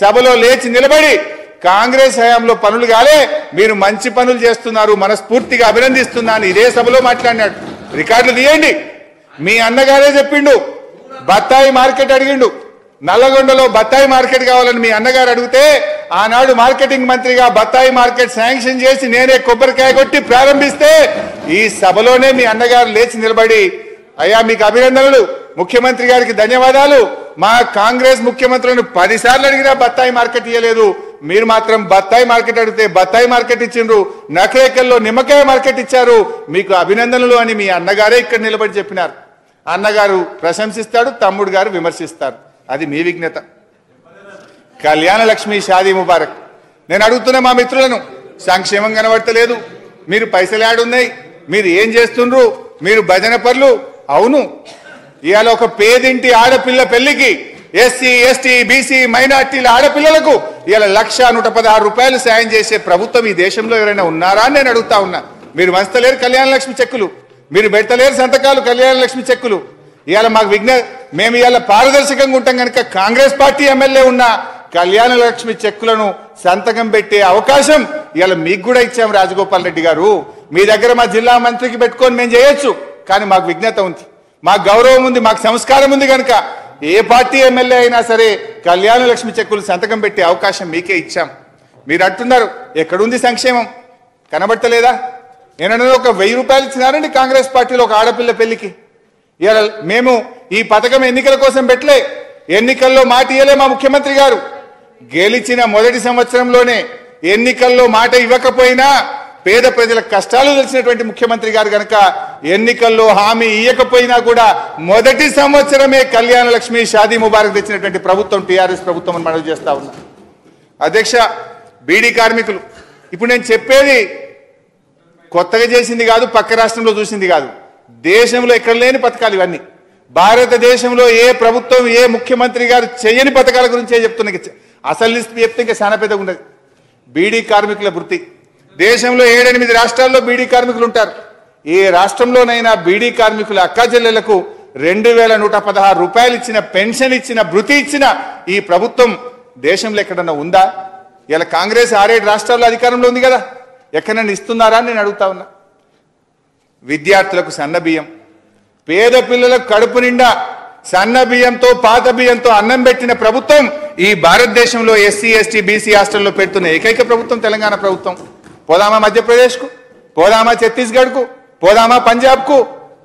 B: సభలో లేచి నిలబడి కాంగ్రెస్ హయాంలో పనులు కాలే మీరు మంచి పనులు చేస్తున్నారు మనస్ఫూర్తిగా అభినందిస్తున్నాను. ఇదే సభలో మాట్లాడినాడు. రికార్డులు తీయండి. మీ అన్నగారే చెప్పిండు. బత్తాయి మార్కెట్ అడిగిండు. నల్లగొండలో బత్తాయి మార్కెట్ కావాలని మీ అన్నగారు అడిగితే ఆనాడు మార్కెటింగ్ మంత్రిగా బత్తాయి మార్కెట్ శాంక్షన్ చేసి నేనే కొబ్బరికాయ కొట్టి ప్రారంభిస్తే ఈ సభలోనే మీ అన్నగారు లేచి నిలబడి అయ్యా మీకు అభినందనలు. ముఖ్యమంత్రి గారికి ధన్యవాదాలు. మా కాంగ్రెస్ ముఖ్యమంత్రులను పదిసార్లు అడిగినా బత్తాయి మార్కెట్ ఇవ్వలేదు మీరు మాత్రం బత్తాయి మార్కెట్ అడిగితే బత్తాయి మార్కెట్ ఇచ్చిండ్రు. నకరేకల్లో నిమ్మకాయ మార్కెట్ ఇచ్చారు. మీకు అభినందనలు అని మీ అన్నగారే ఇక్కడ నిలబడి చెప్పినారు. అన్నగారు ప్రశంసిస్తాడు తమ్ముడు గారు విమర్శిస్తారు. అది మీ విజ్ఞత కళ్యాణ లక్ష్మి షాదీ ముబారక్. నేను అడుగుతున్న మా మిత్రులను సంక్షేమం కనబడతలేదు. మీరు పైసలు ఆడున్నాయి మీరు ఏం చేస్తుండ్రు? మీరు భజన పనులు? అవును. ఇవాళ ఒక పేదింటి ఆడపిల్ల పెళ్ళికి ఎస్సీ ఎస్టీ బీసీ మైనార్టీల ఆడపిల్లలకు ఇవాళ లక్ష నూట పదహారు రూపాయలు సాయం చేసే ప్రభుత్వం ఈ దేశంలో ఎవరైనా ఉన్నారా అని నేను అడుగుతా ఉన్నా. మీరు వంచలేరు కళ్యాణ లక్ష్మి చెక్కులు. మీరు పెడతలేరు సంతకాలు కళ్యాణ లక్ష్మి చెక్కులు. ఇవాళ మాకు విఘ్న మేము ఇవాళ పారదర్శకంగా ఉంటాం కనుక కాంగ్రెస్ పార్టీ ఎమ్మెల్యే ఉన్న కళ్యాణ లక్ష్మి చెక్కులను సంతకం పెట్టే అవకాశం ఇవాళ మీకు కూడా ఇచ్చాం రాజగోపాల్ రెడ్డి గారు. మీ దగ్గర మా జిల్లా మంత్రికి పెట్టుకొని మేము చేయొచ్చు. కానీ మాకు విజ్ఞత ఉంది. మాకు గౌరవం ఉంది మాకు సంస్కారం ఉంది కనుక ఏ పార్టీ ఎమ్మెల్యే అయినా సరే కళ్యాణ లక్ష్మి చెక్కులు సంతకం పెట్టే అవకాశం మీకే ఇచ్చాం. మీరు అంటున్నారు ఎక్కడుంది సంక్షేమం? కనబడతలేదా? నేను ఒక వెయ్యి రూపాయలు ఇచ్చినారండి కాంగ్రెస్ పార్టీలో ఒక ఆడపిల్ల పెళ్ళికి ఇలా మేము ఈ పథకం ఎన్నికల కోసం పెట్టలే. ఎన్నికల్లో మాట ఇయ్యలే మా ముఖ్యమంత్రి గారు. గెలిచిన మొదటి సంవత్సరంలోనే ఎన్నికల్లో మాట ఇవ్వకపోయినా పేద ప్రజల కష్టాలు తెలిసినటువంటి ముఖ్యమంత్రి గారు కనుక ఎన్నికల్లో హామీ ఇవ్వకపోయినా కూడా మొదటి సంవత్సరమే కళ్యాణ లక్ష్మి షాదీ ముబారక్ తెచ్చినటువంటి ప్రభుత్వం టీఆర్ఎస్ ప్రభుత్వం అని మనవి చేస్తా ఉన్నా. అధ్యక్ష బీడీ కార్మికులు. ఇప్పుడు నేను చెప్పేది కొత్తగా చేసింది కాదు పక్క రాష్ట్రంలో చూసింది కాదు. దేశంలో ఎక్కడ లేని పథకాలు ఇవన్నీ. భారతదేశంలో ఏ ప్రభుత్వం ఏ ముఖ్యమంత్రి గారు చేయని పథకాల గురించే చెప్తున్నా. అసలు లిస్ట్ చెప్తే ఇంకా చాలా పెద్దగా ఉండదు. బీడీ కార్మికుల వృత్తి. దేశంలో ఏడెనిమిది రాష్ట్రాల్లో బీడీ కార్మికులు ఉంటారు. ఏ రాష్ట్రంలోనైనా బీడీ కార్మికుల అక్కజెల్లెలకు రెండు వేల నూట పదహారు రూపాయలు ఇచ్చిన పెన్షన్ ఇచ్చిన భృతి ఇచ్చిన ఈ ప్రభుత్వం దేశంలో ఎక్కడన్నా ఉందా? ఇలా కాంగ్రెస్ ఆరేడు రాష్ట్రాల్లో అధికారంలో ఉంది కదా. ఎక్కడన్నా ఇస్తున్నారా అని నేను అడుగుతా ఉన్నా. విద్యార్థులకు సన్న బియ్యం. పేద పిల్లలకు కడుపు నిండా సన్న బియ్యంతో పాత బియ్యంతో అన్నం పెట్టిన ప్రభుత్వం ఈ భారతదేశంలో ఎస్సీ ఎస్టీ బీసీ హాస్టల్లో పెడుతున్న ఏకైక ప్రభుత్వం తెలంగాణ ప్రభుత్వం. పోదామా మధ్యప్రదేశ్కు? పోదామా ఛత్తీస్గఢ్కు? పోదామా పంజాబ్కు?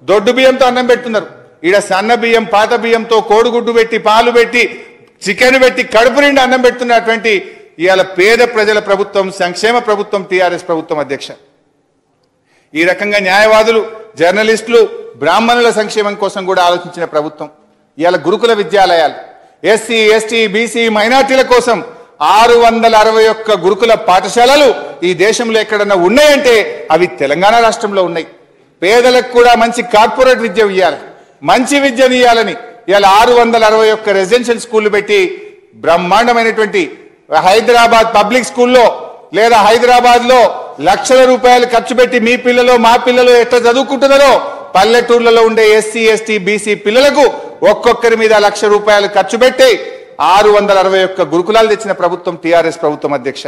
B: దొడ్డు బియ్యంతో అన్నం పెడుతున్నారు. ఈడ సన్న బియ్యం పాత బియ్యంతో కోడిగుడ్డు పెట్టి పాలు పెట్టి చికెన్ పెట్టి కడుపు నిండా అన్నం పెడుతున్నటువంటి ఇవాళ పేద ప్రజల ప్రభుత్వం సంక్షేమ ప్రభుత్వం టీఆర్ఎస్ ప్రభుత్వం అధ్యక్ష. ఈ రకంగా న్యాయవాదులు జర్నలిస్టులు బ్రాహ్మణుల సంక్షేమం కోసం కూడా ఆలోచించిన ప్రభుత్వం. ఇవాళ గురుకుల విద్యాలయాలు. ఎస్సీ ఎస్టీ బీసీ మైనార్టీల కోసం ఆరు వందల అరవై ఒక్క గురుకుల పాఠశాలలు ఈ దేశంలో ఎక్కడన్నా ఉన్నాయంటే అవి తెలంగాణ రాష్ట్రంలో ఉన్నాయి. పేదలకు కూడా మంచి కార్పొరేట్ విద్య ఇవ్వాలి. మంచి విద్యను ఇవ్వాలని ఇవాళ ఆరు వందల అరవై ఒక్క రెసిడెన్షియల్ స్కూళ్ళు పెట్టి బ్రహ్మాండమైనటువంటి హైదరాబాద్ పబ్లిక్ స్కూల్లో లేదా హైదరాబాద్లో లక్షల రూపాయలు ఖర్చు పెట్టి మీ పిల్లలు మా పిల్లలు ఎట్లా చదువుకుంటున్నారో పల్లెటూర్లలో ఉండే ఎస్సీ ఎస్టీ బీసీ పిల్లలకు ఒక్కొక్కరి మీద లక్ష రూపాయలు ఖర్చు పెట్టి ఆరు వందల అరవై ఒక్క గురుకులాలు తెచ్చిన ప్రభుత్వం టీఆర్ఎస్ ప్రభుత్వం అధ్యక్ష.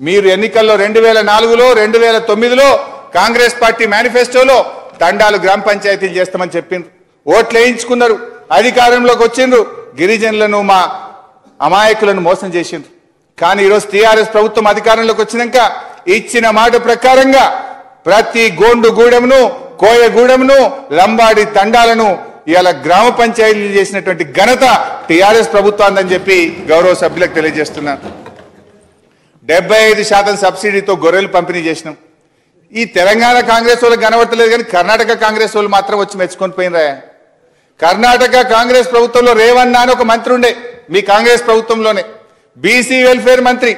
B: మీరు ఎన్నికల్లో రెండు వేల నాలుగులో రెండు వేల తొమ్మిదిలో కాంగ్రెస్ పార్టీ మేనిఫెస్టోలో తండాలు గ్రామ పంచాయతీలు చేస్తామని చెప్పిండ్రు. ఓట్లు వేయించుకున్నారు. అధికారంలోకి వచ్చిండ్రు. గిరిజనులను మా అమాయకులను మోసం చేసిండ్రు. కానీ ఈరోజు టీఆర్ఎస్ ప్రభుత్వం అధికారంలోకి వచ్చినాక ఇచ్చిన మాట ప్రకారంగా ప్రతి గోండుగూడెంను కోయగూడెంను లంబాడి తండాలను ఇవాళ గ్రామ పంచాయతీలు చేసినటువంటి ఘనత టీఆర్ఎస్ ప్రభుత్వాన్ని చెప్పి గౌరవ సభ్యులకు తెలియజేస్తున్నాను డెబ్బై ఐదు శాతం సబ్సిడీతో గొర్రెలు పంపిణీ చేసినాం. ఈ తెలంగాణ కాంగ్రెస్ వాళ్ళు కనబడతలేదు కానీ కర్ణాటక కాంగ్రెస్ వాళ్ళు మాత్రం వచ్చి మెచ్చుకొని పోయినరా? కర్ణాటక కాంగ్రెస్ ప్రభుత్వంలో రేవణ్ణ అని ఒక మంత్రి ఉండే మీ కాంగ్రెస్ ప్రభుత్వంలోనే. బీసీ వెల్ఫేర్ మంత్రి.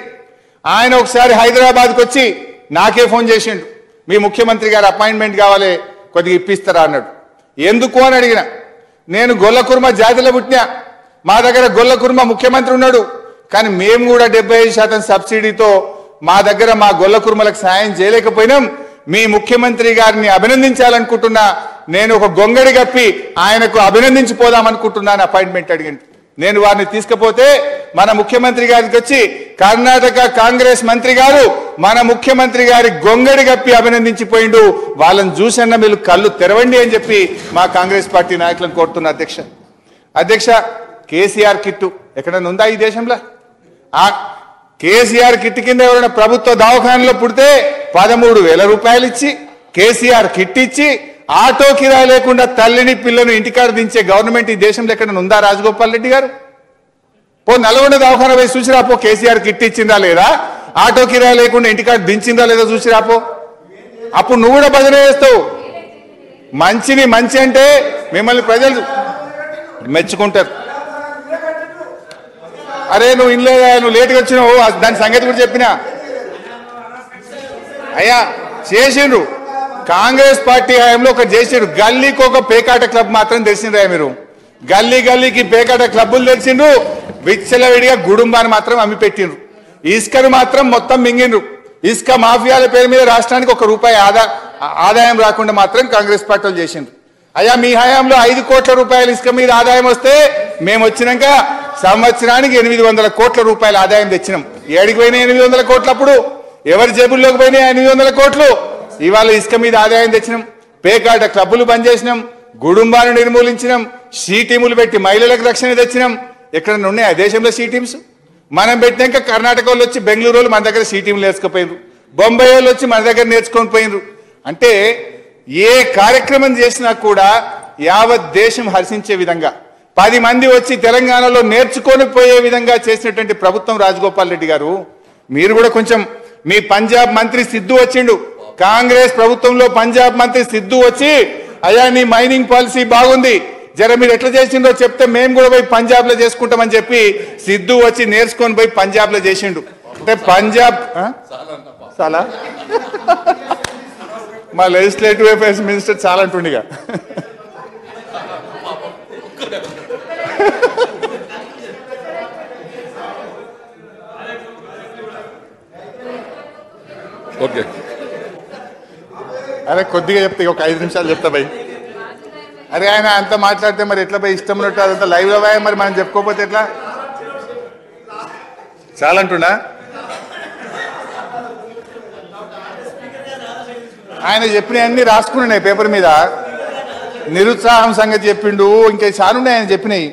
B: ఆయన ఒకసారి హైదరాబాద్కి వచ్చి నాకే ఫోన్ చేసిండు. మీ ముఖ్యమంత్రి గారు అపాయింట్మెంట్ కావాలి కొద్దిగా ఇప్పిస్తారా అన్నాడు. ఎందుకు అని అడిగిన. నేను గొల్లకుర్మ జాతిలో పుట్టినా. మా దగ్గర గొల్లకుర్మ ముఖ్యమంత్రి ఉన్నాడు. కానీ మేము కూడా డెబ్బై ఐదు శాతం సబ్సిడీతో మా దగ్గర మా గొల్లకుర్మలకు సాయం చేయలేకపోయినాం. మీ ముఖ్యమంత్రి గారిని అభినందించాలనుకుంటున్నా. నేను ఒక గొంగడి గప్పి ఆయనకు అభినందించిపోదామనుకుంటున్నాను అపాయింట్మెంట్ అడిగింది నేను వారిని తీసుకపోతే మన ముఖ్యమంత్రి గారికి వచ్చి కర్ణాటక కాంగ్రెస్ మంత్రి గారు మన ముఖ్యమంత్రి గారి గొంగడి గప్పి అభినందించిపోయిండు. వాళ్ళని చూసన్న మీరు కళ్ళు తెరవండి అని చెప్పి మా కాంగ్రెస్ పార్టీ నాయకులను కోరుతున్న అధ్యక్ష. అధ్యక్ష కేసీఆర్ కిట్టు ఎక్కడన్నా ఉందా ఈ దేశంలో? ఆ కేసీఆర్ కిట్ కింద ఎవరైనా ప్రభుత్వ దవాఖానలో పుడితే పదమూడు వేల రూపాయలు ఇచ్చి కేసీఆర్ కిట్ ఇచ్చి ఆటో కిరాయి లేకుండా తల్లిని పిల్లను ఇంటికాడ దించే గవర్నమెంట్ ఈ దేశంలో ఎక్కడ ఉందా రాజగోపాల్ రెడ్డి గారు? పో నల్గొండ దవాఖాన పోయి చూసిరా పో కేసీఆర్ కిట్ ఇచ్చిందా లేదా? ఆటో కిరాయి లేకుండా ఇంటికాడ దించిందా లేదా చూసిరా పో? అప్పుడు నువ్వు కూడా భజన చేస్తావు. మంచిని మంచి అంటే మిమ్మల్ని ప్రజలు మెచ్చుకుంటారు. అరే నువ్వు ఇల్లు నువ్వు లేట్గా వచ్చినావు. దాని సంగతి కూడా చెప్పినా? అయ్యా చేసిండ్రు. కాంగ్రెస్ పార్టీ హయాంలో ఒకటి చేసిండ్రు గల్లీకి ఒక పేకాట క్లబ్ మాత్రం తెలిసిందా మీరు. గల్లీ గల్లీకి పేకాట క్లబ్బులు తెలిసిండు విచ్చలవిడిగా గుడుంబాన్ని మాత్రం అమ్మి పెట్టిండ్రు ఇసుకను మాత్రం మొత్తం మింగిండ్రు. ఇసుక మాఫియాల పేరు మీద రాష్ట్రానికి ఒక రూపాయి ఆదా ఆదాయం రాకుండా మాత్రం కాంగ్రెస్ పార్టీలు చేసిండ్రు. అయ్యా మీ హయాంలో ఐదు కోట్ల రూపాయలు ఇసుక మీద ఆదాయం వస్తే మేము వచ్చినాక సంవత్సరానికి ఎనిమిది వందల కోట్ల రూపాయల ఆదాయం తెచ్చినాం. ఏడికి పోయినాయి ఎనిమిది వందల కోట్లు అప్పుడు ఎవరి జేబుల్లోకి పోయినాయి ఎనిమిది వందల కోట్లు? ఇవాళ ఇసుక మీద ఆదాయం తెచ్చినాం. పేకాట క్లబ్బులు బంద్ చేసినాం. గుడుంబాలను నిర్మూలించినాం. షీ టీములు పెట్టి మహిళలకు రక్షణ తెచ్చినాం. ఎక్కడన్నా ఉన్నాయా? దేశంలో సీ టీమ్స్? మనం పెట్టినాక కర్ణాటక వాళ్ళు వచ్చి బెంగళూరు వాళ్ళు మన దగ్గర సీ టీంలు నేర్చుకుపోయినరు బొంబాయి వాళ్ళు వచ్చి మన దగ్గర నేర్చుకొని పోయినరు అంటే ఏ కార్యక్రమం చేసినా కూడా యావత్ దేశం హర్షించే విధంగా పది మంది వచ్చి తెలంగాణలో నేర్చుకొని పోయే విధంగా చేసినటువంటి ప్రభుత్వం రాజగోపాల్ రెడ్డి గారు మీరు కూడా కొంచెం మీ పంజాబ్ మంత్రి సిద్ధు వచ్చిండు. కాంగ్రెస్ ప్రభుత్వంలో పంజాబ్ మంత్రి సిద్ధు వచ్చి అయ్యా నీ మైనింగ్ పాలసీ బాగుంది. జర మీరు ఎట్లా చేసిండో చెప్తే మేము కూడా పోయి పంజాబ్లో చేసుకుంటామని చెప్పి సిద్ధు వచ్చి నేర్చుకొని పోయి పంజాబ్లో చేసిండు. అంటే పంజాబ్ చాలా. మా లెజిస్లేటివ్ అఫైర్స్ మినిస్టర్ చాలా అంటుండిగా.
A: ఓకే
B: అరే కొద్దిగా చెప్తే ఒక ఐదు నిమిషాలు చెప్తా భయ్. అరే ఆయన అంత మాట్లాడితే మరి ఎట్లా పోయి ఇష్టం ఉన్నట్టు అదంతా లైవ్లో పోయా మరి మనం చెప్పుకోకపోతే ఎట్లా? చాలా అంటున్నా ఆయన చెప్పినవన్నీ రాసుకున్నాయి పేపర్ మీద. నిరుత్సాహం సంగతి చెప్పిండు ఇంకా చాలున్నాయి ఆయన చెప్పినాయి.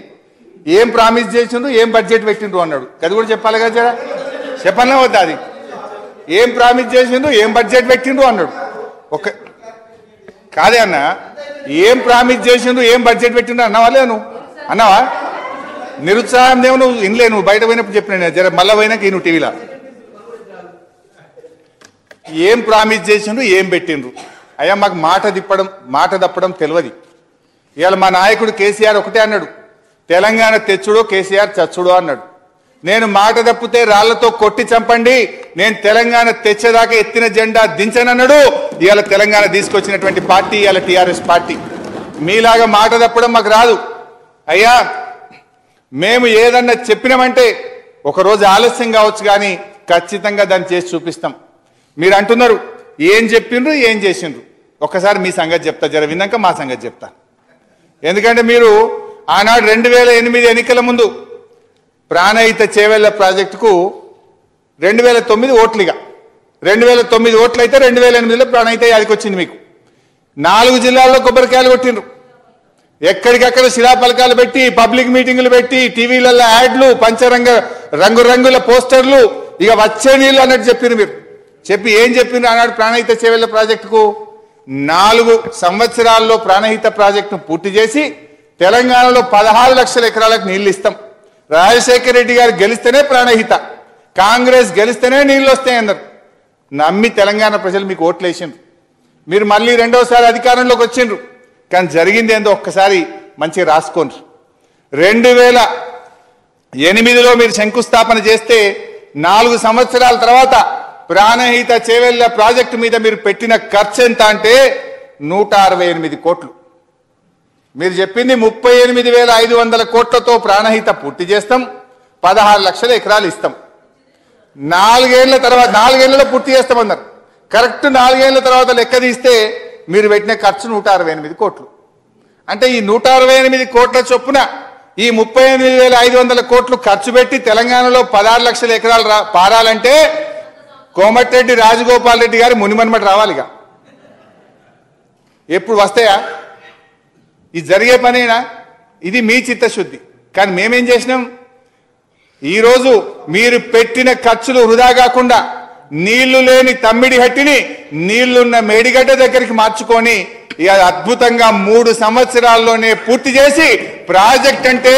B: ఏం ప్రామిస్ చేసిండు ఏం బడ్జెట్ పెట్టిండు అన్నాడు. అది కూడా చెప్పాలి కదా జరా? చెప్పాలనే వద్దా అది? ఏం ప్రామిస్ చేసిండు ఏం బడ్జెట్ పెట్టిండు అన్నాడు. ఒక కాదే అన్న. ఏం ప్రామిస్ చేసిండు ఏం బడ్జెట్ పెట్టిండు అన్నావా లే నువ్వు? అన్నావా? నిరుత్సాహం దేవు నువ్వు ఇన్లే నువ్వు. బయట పోయినప్పుడు చెప్పిన జర మళ్ళా పోయినాక ఈ నువ్వు టీవీలో. ఏం ప్రామిస్ చేసిండ్రు ఏం పెట్టిండ్రు? అయ్యా మాకు మాట తిప్పడం మాట తప్పడం తెలియదు ఇవాళ మా నాయకుడు కేసీఆర్ ఒకటే అన్నాడు. తెలంగాణ తెచ్చుడో కేసీఆర్ చచ్చుడో అన్నాడు. నేను మాట తప్పితే రాళ్ళతో కొట్టి చంపండి. నేను తెలంగాణ తెచ్చేదాకా ఎత్తిన జెండా దించనన్నాడు. ఇవాళ తెలంగాణ తీసుకొచ్చినటువంటి పార్టీ ఇవాళ టీఆర్ఎస్ పార్టీ. మీలాగా మాట తప్పడం మాకు రాదు. అయ్యా మేము ఏదన్నా చెప్పినామంటే ఒకరోజు ఆలస్యం కావచ్చు కానీ ఖచ్చితంగా దాన్ని చేసి చూపిస్తాం. మీరు అంటున్నారు ఏం చెప్పిండ్రు ఏం చేసిండ్రు? ఒక్కసారి మీ సంగతి చెప్తా జర విన్నాక మా సంగతి చెప్తా. ఎందుకంటే మీరు ఆనాడు రెండు వేల ఎనిమిది ఎన్నికల ముందు ప్రాణహిత చేవెళ్ళ ప్రాజెక్టుకు రెండు వేల తొమ్మిది ఓట్లుగా. రెండు వేల తొమ్మిది ఓట్లు అయితే రెండు వేల ఎనిమిదిలో ప్రాణహిత యాదికి వచ్చింది మీకు. నాలుగు జిల్లాల్లో కొబ్బరికాయలు కొట్టిండ్రు. ఎక్కడికక్కడ శిలాఫలకాలు పెట్టి పబ్లిక్ మీటింగులు పెట్టి టీవీలలో యాడ్లు పంచరంగ రంగురంగుల పోస్టర్లు ఇక వచ్చే నీళ్ళు అన్నట్టు చెప్పారు మీరు. చెప్పి ఏం చెప్పిండ్రు ఆనాడు ప్రాణహిత చేవెళ్ళ ప్రాజెక్టుకు? నాలుగు సంవత్సరాల్లో ప్రాణహిత ప్రాజెక్టును పూర్తి చేసి తెలంగాణలో పదహారు లక్షల ఎకరాలకు నీళ్ళు ఇస్తాం. రాజశేఖర రెడ్డి గారు గెలిస్తేనే ప్రాణహిత. కాంగ్రెస్ గెలిస్తేనే నీళ్ళు వస్తాయన్నారు నమ్మి తెలంగాణ ప్రజలు మీకు ఓట్లు వేసిండ్రు. మీరు మళ్ళీ రెండోసారి అధికారంలోకి వచ్చిండ్రు. కానీ జరిగింది ఏందో ఒక్కసారి మంచిగా రాసుకోండి రెండు వేల ఎనిమిదిలో మీరు శంకుస్థాపన చేస్తే నాలుగు సంవత్సరాల తర్వాత ప్రాణహిత చేవెళ్ళ ప్రాజెక్టు మీద మీరు పెట్టిన ఖర్చు ఎంత అంటే నూట అరవై ఎనిమిది కోట్లు. మీరు చెప్పింది ముప్పై ఎనిమిది వేల ఐదు వందల కోట్లతో ప్రాణహిత పూర్తి చేస్తాం పదహారు లక్షల ఎకరాలు ఇస్తాం. నాలుగేళ్ళ తర్వాత నాలుగేళ్ళలో పూర్తి చేస్తామన్నారు. కరెక్ట్ నాలుగేళ్ళ తర్వాత లెక్క తీస్తే మీరు పెట్టిన ఖర్చు నూట అరవై ఎనిమిది కోట్లు. అంటే ఈ నూట అరవై ఎనిమిది కోట్ల చొప్పున ఈ ముప్పై ఎనిమిది వేల ఐదు వందల కోట్లు ఖర్చు పెట్టి తెలంగాణలో పదహారు లక్షల ఎకరాలు రా పారాలంటే కోమటిరెడ్డి రాజగోపాల్ రెడ్డి గారు మునిమన్మటి రావాలిగా. ఎప్పుడు వస్తాయా? ఇది జరిగే పనేనా? ఇది మీ చిత్తశుద్ధి. కానీ మేమేం చేసినాం? ఈరోజు మీరు పెట్టిన ఖర్చులు వృధా కాకుండా నీళ్ళు లేని తమ్మిడి హట్టిని నీళ్ళున్న మేడిగడ్డ దగ్గరికి మార్చుకొని ఇక అద్భుతంగా మూడు సంవత్సరాల్లోనే పూర్తి చేసి ప్రాజెక్ట్ అంటే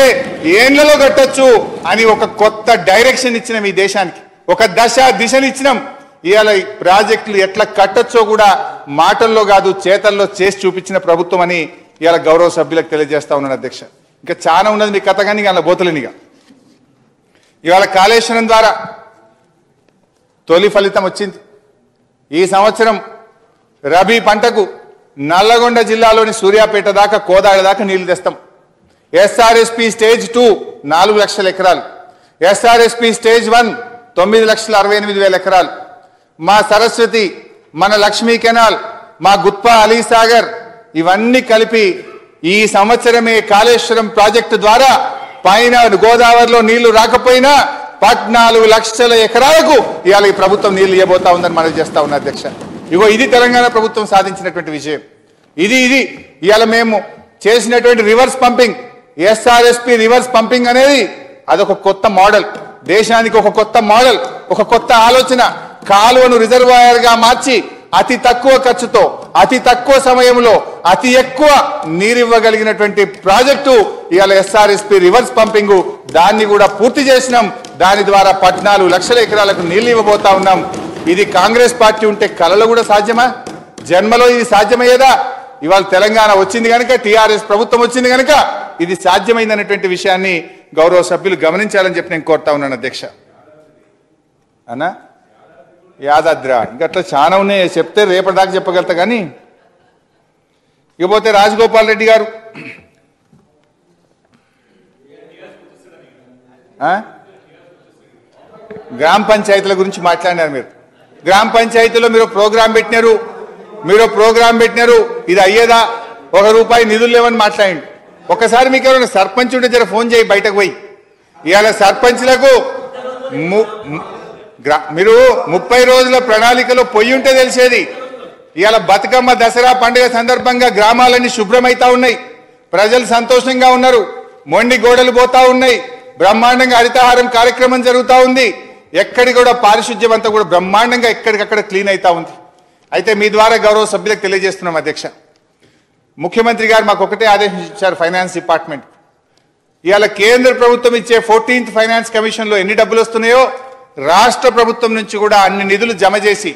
B: ఏండ్లలో కట్టొచ్చు అని ఒక కొత్త డైరెక్షన్ ఇచ్చినాం ఈ దేశానికి. ఒక దశ దిశనిచ్చినాం ఇవాళ ప్రాజెక్టులు ఎట్లా కట్టొచ్చో కూడా మాటల్లో కాదు చేతల్లో చేసి చూపించిన ప్రభుత్వం అని ఇవాళ గౌరవ సభ్యులకు తెలియజేస్తా ఉన్నాను అధ్యక్ష. ఇంకా చాలా ఉన్నది మీ కథ కానీ అలా బోతలేనిగా. ఇవాళ కాళేశ్వరం ద్వారా తొలి ఫలితం వచ్చింది. ఈ సంవత్సరం రబీ పంటకు నల్లగొండ జిల్లాలోని సూర్యాపేట దాకా కోదాడ దాకా నీళ్ళు తెస్తాం. ఎస్ఆర్ఎస్పి స్టేజ్ టూ నాలుగు లక్షల ఎకరాలు. ఎస్ఆర్ఎస్పి స్టేజ్ వన్ తొమ్మిది లక్షల అరవై ఎనిమిది వేల ఎకరాలు. మా సరస్వతి మన లక్ష్మీ కెనాల్ మా గుత్పా అలీసాగర్ ఇవన్నీ కలిపి ఈ సంవత్సరమే కాళేశ్వరం ప్రాజెక్టు ద్వారా పైన గోదావరిలో నీళ్ళు రాకపోయినా పద్నాలుగు లక్షల ఎకరాలకు ఇవాళ ఈ ప్రభుత్వం నీళ్ళు ఇవ్వబోతా ఉందని మనం చేస్తా ఉన్నా అధ్యక్ష. ఇగో ఇది తెలంగాణ ప్రభుత్వం సాధించినటువంటి విషయం ఇది ఇది. ఇవాళ మేము చేసినటువంటి reverse pumping SRSP reverse pumping అనేది అదొక కొత్త మోడల్. దేశానికి ఒక కొత్త మోడల్ ఒక కొత్త ఆలోచన. కాలువను రిజర్వాయర్గా మార్చి అతి తక్కువ ఖర్చుతో అతి తక్కువ సమయంలో అతి ఎక్కువ నీరివ్వగలిగినటువంటి ప్రాజెక్టు ఇవాళ ఎస్ఆర్ఎస్పి రివర్స్ పంపింగ్. దాన్ని కూడా పూర్తి చేసినాం. దాని ద్వారా పద్నాలుగు లక్షల ఎకరాలకు నీళ్ళు ఇవ్వబోతా ఉన్నాం. ఇది కాంగ్రెస్ పార్టీ ఉంటే కలలో కూడా సాధ్యమా? జన్మలో ఇది సాధ్యమయ్యేదా? ఇవాళ తెలంగాణ వచ్చింది కనుక టీఆర్ఎస్ ప్రభుత్వం వచ్చింది కనుక ఇది సాధ్యమైందనేటువంటి విషయాన్ని గౌరవ సభ్యులు గమనించాలని చెప్పి నేను కోరుతా ఉన్నాను అధ్యక్ష. అన్నా? యాదాద్ర. ఇంకా అట్లా చాలా ఉన్నాయి. చెప్తే రేపటిదాకా చెప్పగలుగుతా కానీ. ఇకపోతే రాజగోపాల్ రెడ్డి గారు. గ్రామ పంచాయతీల గురించి మాట్లాడినారు మీరు. గ్రామ పంచాయతీలో మీరు ప్రోగ్రాం పెట్టినారు. మీరు ప్రోగ్రాం పెట్టినారు. ఇది అయ్యేదా? ఒక రూపాయి నిధులు లేవని మాట్లాడండి. ఒకసారి మీకు ఎవరైనా సర్పంచ్ ఉంటే జర ఫోన్ చేయి బయటకు పోయి. ఇవాళ సర్పంచ్లకు ము- మీరు ముప్పై రోజుల ప్రణాళికలో పొయ్యి ఉంటే తెలిసేది. ఇవాళ బతుకమ్మ దసరా పండుగ సందర్భంగా గ్రామాలన్నీ శుభ్రమైతా ఉన్నాయి. ప్రజలు సంతోషంగా ఉన్నారు. మొండి గోడలు పోతా ఉన్నాయి. బ్రహ్మాండంగా హరితహారం కార్యక్రమం జరుగుతూ ఉంది. ఎక్కడి కూడా పారిశుద్ధ్యం అంతా కూడా బ్రహ్మాండంగా ఎక్కడికక్కడ క్లీన్ అవుతా ఉంది. అయితే మీ ద్వారా గౌరవ సభ్యులకు తెలియజేస్తున్నాం అధ్యక్ష. ముఖ్యమంత్రి గారు మాకు ఒకటే ఆదేశించారు ఫైనాన్స్ డిపార్ట్మెంట్. ఇవాళ కేంద్ర ప్రభుత్వం ఇచ్చే ఫోర్టీన్త్ ఫైనాన్స్ కమిషన్లో ఎన్ని డబ్బులు వస్తున్నాయో రాష్ట్ర ప్రభుత్వం నుంచి కూడా అన్ని నిధులు జమ చేసి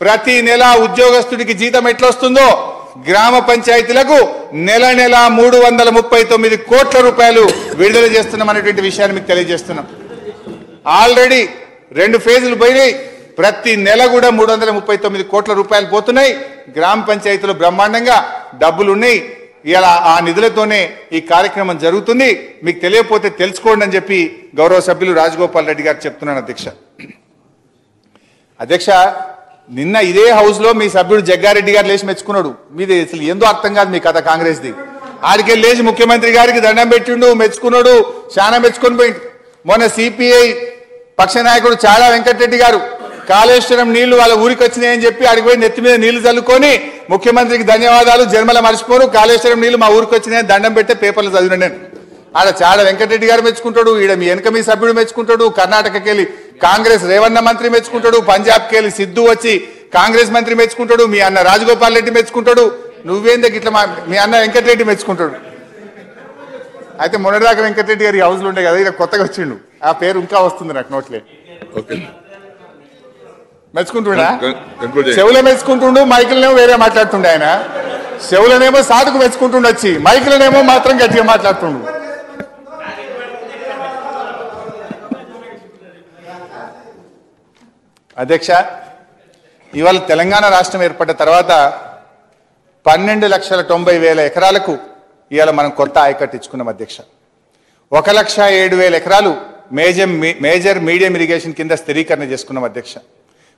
B: ప్రతి నెల ఉద్యోగస్తుడికి జీతం ఎట్లొస్తుందో గ్రామ పంచాయతీలకు నెల నెల మూడు వందల ముప్పై తొమ్మిది కోట్ల రూపాయలు విడుదల చేస్తున్నాం అనేటువంటి విషయాన్ని మీకు తెలియజేస్తున్నాం. ఆల్రెడీ రెండు ఫేజులు పోయినాయి. ప్రతి నెల కూడా మూడు వందల ముప్పై తొమ్మిది కోట్ల రూపాయలు పోతున్నాయి. గ్రామ పంచాయతీలో బ్రహ్మాండంగా డబ్బులు ఉన్నాయి ఇలా ఆ నిధులతోనే ఈ కార్యక్రమం జరుగుతుంది. మీకు తెలియకపోతే తెలుసుకోండి అని చెప్పి గౌరవ సభ్యులు రాజగోపాల్ రెడ్డి గారు చెప్తున్నాను అధ్యక్ష. అధ్యక్ష నిన్న ఇదే హౌస్లో మీ సభ్యుడు జగ్గారెడ్డి గారు లేచి మెచ్చుకున్నాడు. మీది అసలు ఏందో అర్థం కాదు మీ కథ కాంగ్రెస్ది. ఆడికి లేచి ముఖ్యమంత్రి గారికి దండం పెట్టిండు మెచ్చుకున్నాడు చాలా మెచ్చుకొని పోయిండు. మొన్న సిపిఐ పక్ష నాయకుడు చాలా వెంకటరెడ్డి గారు కాళేశ్వరం నీళ్ళు వాళ్ళ ఊరికి వచ్చినాయని చెప్పి ఆడికి పోయి నెత్తి మీద నీళ్ళు చల్లుకొని ముఖ్యమంత్రికి ధన్యవాదాలు. జన్మల మర్చిపోరు. కాళేశ్వరం నీళ్ళు మా ఊరికి వచ్చినాయని దండం పెట్టే పేపర్లు చదివిన నేను. ఆడ చాలా వెంకటరెడ్డి గారు మెచ్చుకుంటాడు ఈడ మీ వెనక మీ సభ్యుడు మెచ్చుకుంటాడు కర్ణాటకకెళ్ళి కాంగ్రెస్ రేవన్న మంత్రి మెచ్చుకుంటాడు పంజాబ్కి వెళ్ళి సిద్ధు వచ్చి కాంగ్రెస్ మంత్రి మెచ్చుకుంటాడు మీ అన్న రాజగోపాల్ రెడ్డి మెచ్చుకుంటాడు నువ్వేందే ఇట్లా మా మీ అన్న వెంకటరెడ్డి మెచ్చుకుంటాడు. అయితే మొన్నటిదాకా వెంకటరెడ్డి గారి హౌస్లో ఉండే కదా ఇలా కొత్తగా వచ్చిండు. ఆ పేరు ఇంకా వస్తుంది నాకు నోట్లే.
A: ఓకే.
B: మెచ్చుకుంటుండా? చెవులో మెచ్చుకుంటుండు మైకులనేమో వేరే మాట్లాడుతుండే ఆయన. చెవులనేమో సాటుకు మెచ్చుకుంటుండు వచ్చి మైకులనేమో మాత్రం గట్టిగా మాట్లాడుతుండు. అధ్యక్ష ఇవాళ తెలంగాణ రాష్ట్రం ఏర్పడ్డ తర్వాత పన్నెండు లక్షల తొంభై వేల ఎకరాలకు ఇవాళ మనం కొత్త ఆయకట్టు ఇచ్చుకున్నాం అధ్యక్ష. ఒక లక్ష ఏడు వేల ఎకరాలు మేజర్ మేజర్ మీడియం ఇరిగేషన్ కింద స్థిరీకరణ చేసుకున్నాం అధ్యక్ష.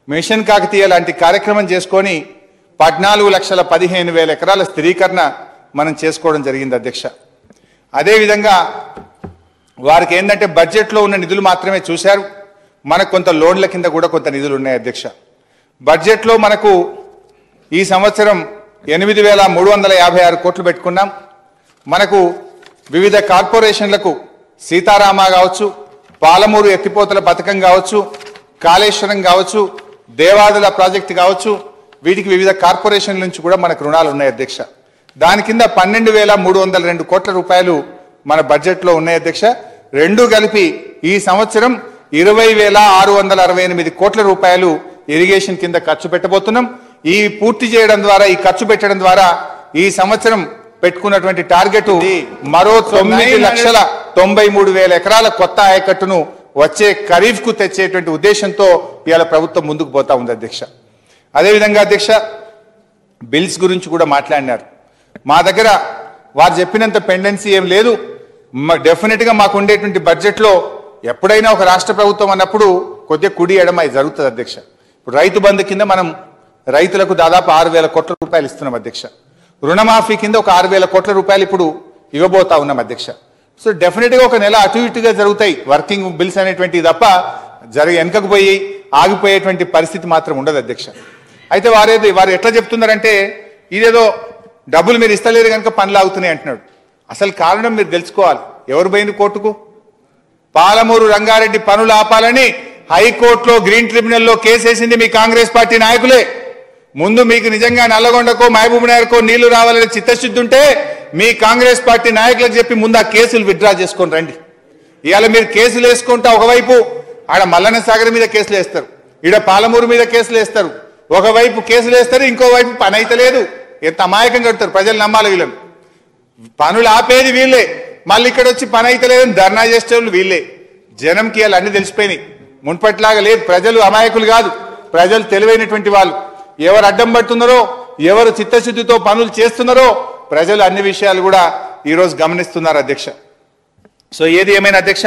B: మిషన్ కాకతీయ లాంటి కార్యక్రమం చేసుకొని పద్నాలుగు లక్షల పదిహేను వేల ఎకరాల స్థిరీకరణ మనం చేసుకోవడం జరిగింది అధ్యక్ష. అదేవిధంగా వారికి ఏంటంటే బడ్జెట్లో ఉన్న నిధులు మాత్రమే చూశారు. మనకు కొంత లోన్ల కింద కూడా కొంత నిధులు ఉన్నాయి అధ్యక్ష. బడ్జెట్లో మనకు ఈ సంవత్సరం ఎనిమిది వేల మూడు వందల యాభై ఆరు కోట్లు పెట్టుకున్నాం. మనకు వివిధ కార్పొరేషన్లకు సీతారామ కావచ్చు పాలమూరు ఎత్తిపోతల పథకం కావచ్చు కాళేశ్వరం కావచ్చు దేవాదుల ప్రాజెక్టు కావచ్చు వీటికి వివిధ కార్పొరేషన్ల నుంచి కూడా మనకు రుణాలు ఉన్నాయి అధ్యక్ష. దాని కింద పన్నెండు వేల మూడు వందల రెండు కోట్ల రూపాయలు మన బడ్జెట్లో ఉన్నాయి అధ్యక్ష. రెండు కలిపి ఈ సంవత్సరం ఇరవై వేల ఆరు వందల అరవై ఎనిమిది కోట్ల రూపాయలు ఇరిగేషన్ కింద ఖర్చు పెట్టబోతున్నాం. ఈ పూర్తి చేయడం ద్వారా ఈ ఖర్చు పెట్టడం ద్వారా ఈ సంవత్సరం పెట్టుకున్నటువంటి టార్గెట్ మరో తొమ్మిది లక్షల తొంభై మూడు వేల ఎకరాల కొత్త ఆయకట్టును వచ్చే ఖరీఫ్కు తెచ్చేటువంటి ఉద్దేశంతో ఇవాళ ప్రభుత్వం ముందుకు పోతా ఉంది అధ్యక్ష. అదేవిధంగా అధ్యక్ష బిల్స్ గురించి కూడా మాట్లాడినారు. మా దగ్గర వారు చెప్పినంత పెండెన్సీ ఏం లేదు. డెఫినెట్గా మాకు ఉండేటువంటి బడ్జెట్లో ఎప్పుడైనా ఒక రాష్ట్ర ప్రభుత్వం అన్నప్పుడు కొద్దిగా కుడి ఎడమ జరుగుతుంది అధ్యక్ష. ఇప్పుడు రైతు బంధు కింద మనం రైతులకు దాదాపు ఆరు వేల కోట్ల రూపాయలు ఇస్తున్నాం అధ్యక్ష. రుణమాఫీ కింద ఒక ఆరు వేల కోట్ల రూపాయలు ఇప్పుడు ఇవ్వబోతా ఉన్నాం అధ్యక్ష. సో డెఫినెట్గా ఒక నెల అటు ఇటుగా జరుగుతాయి. వర్కింగ్ బిల్స్ అనేటువంటివి తప్ప జరిగి వెనకకు పోయి ఆగిపోయేటువంటి పరిస్థితి మాత్రం ఉండదు అధ్యక్ష. అయితే వారేది వారు ఎట్లా చెప్తున్నారంటే ఇదేదో డబ్బులు మీరు ఇస్తలేరు కనుక పనులు ఆగుతున్నాయి అంటున్నాడు. అసలు కారణం మీరు తెలుసుకోవాలి. ఎవరు పోయింది కోర్టుకు? పాలమూరు రంగారెడ్డి పనులు ఆపాలని హైకోర్టులో గ్రీన్ ట్రిబ్యునల్లో కేసేసింది మీ కాంగ్రెస్ పార్టీ నాయకులే. ముందు మీకు నిజంగా నల్లగొండకో మహబూబ్ నగర్కో నీళ్ళు రావాలని చిత్తశుద్ధి ఉంటే మీ కాంగ్రెస్ పార్టీ నాయకులకు చెప్పి ముందు ఆ కేసులు విత్డ్రా చేసుకొని రండి. ఇవాళ మీరు కేసులు వేసుకుంటా ఒకవైపు ఆడ మల్లన సాగర్ మీద కేసులు వేస్తారు ఈడ పాలమూరు మీద కేసులు వేస్తారు ఒకవైపు కేసులు వేస్తారు ఇంకోవైపు పని అయితే లేదు. ఎంత అమాయకం కడతారు ప్రజలు నమ్మాలి వీళ్ళని. పనులు ఆపేది వీళ్ళే మళ్ళీ ఇక్కడ వచ్చి పని అయితే లేదని ధర్నా చేసేవాళ్ళు వీళ్ళే. జనంకి వాళ్ళు అన్ని తెలిసిపోయినాయి. మున్పట్లాగా లేదు ప్రజలు అమాయకులు కాదు ప్రజలు తెలివైనటువంటి వాళ్ళు. ఎవరు అడ్డం పడుతున్నారో ఎవరు చిత్తశుద్ధితో పనులు చేస్తున్నారో ప్రజలు అన్ని విషయాలు కూడా ఈరోజు గమనిస్తున్నారు అధ్యక్ష. సో ఏది ఏమైనా అధ్యక్ష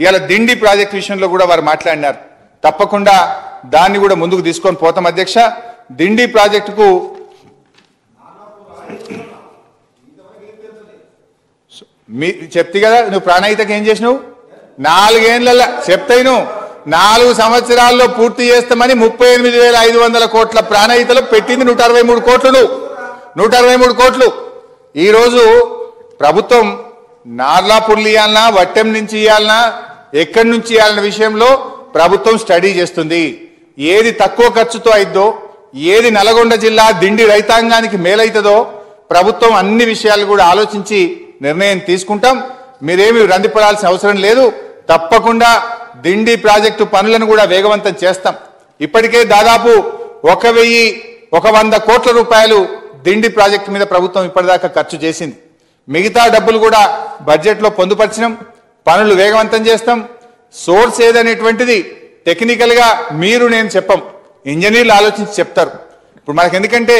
B: ఇవాళ దిండి ప్రాజెక్ట్ విషయంలో కూడా వారు మాట్లాడినారు. తప్పకుండా దాన్ని కూడా ముందుకు తీసుకొని పోతాం అధ్యక్ష. దిండి ప్రాజెక్టుకు మీ చెప్తే కదా నువ్వు ప్రాణాయితకి ఏం చేసినావు? నాలుగేళ్ళ నువ్వు. నాలుగు సంవత్సరాల్లో పూర్తి చేస్తామని ముప్పై ఎనిమిది వేల ఐదు వందల కోట్ల ప్రాణహితలు పెట్టింది నూట అరవై మూడు కోట్లు నూట అరవై మూడు కోట్లు. ఈరోజు ప్రభుత్వం నార్లాపుర్లు ఇవ్వాలన్నా వట్టెం నుంచి ఇవ్వాలన్నా ఎక్కడి నుంచి ఇవ్వాలన్న విషయంలో ప్రభుత్వం స్టడీ చేస్తుంది. ఏది తక్కువ ఖర్చుతో అయిద్దో ఏది నల్గొండ జిల్లా దిండి రైతాంగానికి మేలైతుందో ప్రభుత్వం అన్ని విషయాలు కూడా ఆలోచించి నిర్ణయం తీసుకుంటాం. మీరేమి రందిపడాల్సిన అవసరం లేదు. తప్పకుండా దిండి ప్రాజెక్టు పనులను కూడా వేగవంతం చేస్తాం. ఇప్పటికే దాదాపు ఒక వెయ్యి ఒక వంద కోట్ల రూపాయలు దిండి ప్రాజెక్టు మీద ప్రభుత్వం ఇప్పటిదాకా ఖర్చు చేసింది. మిగతా డబ్బులు కూడా బడ్జెట్లో పొందుపరిచినాం. పనులు వేగవంతం చేస్తాం. సోర్స్ ఏదనేటువంటిది టెక్నికల్గా మీరు నేను చెప్పం. ఇంజనీర్లు ఆలోచించి చెప్తారు. ఇప్పుడు మనకు ఎందుకంటే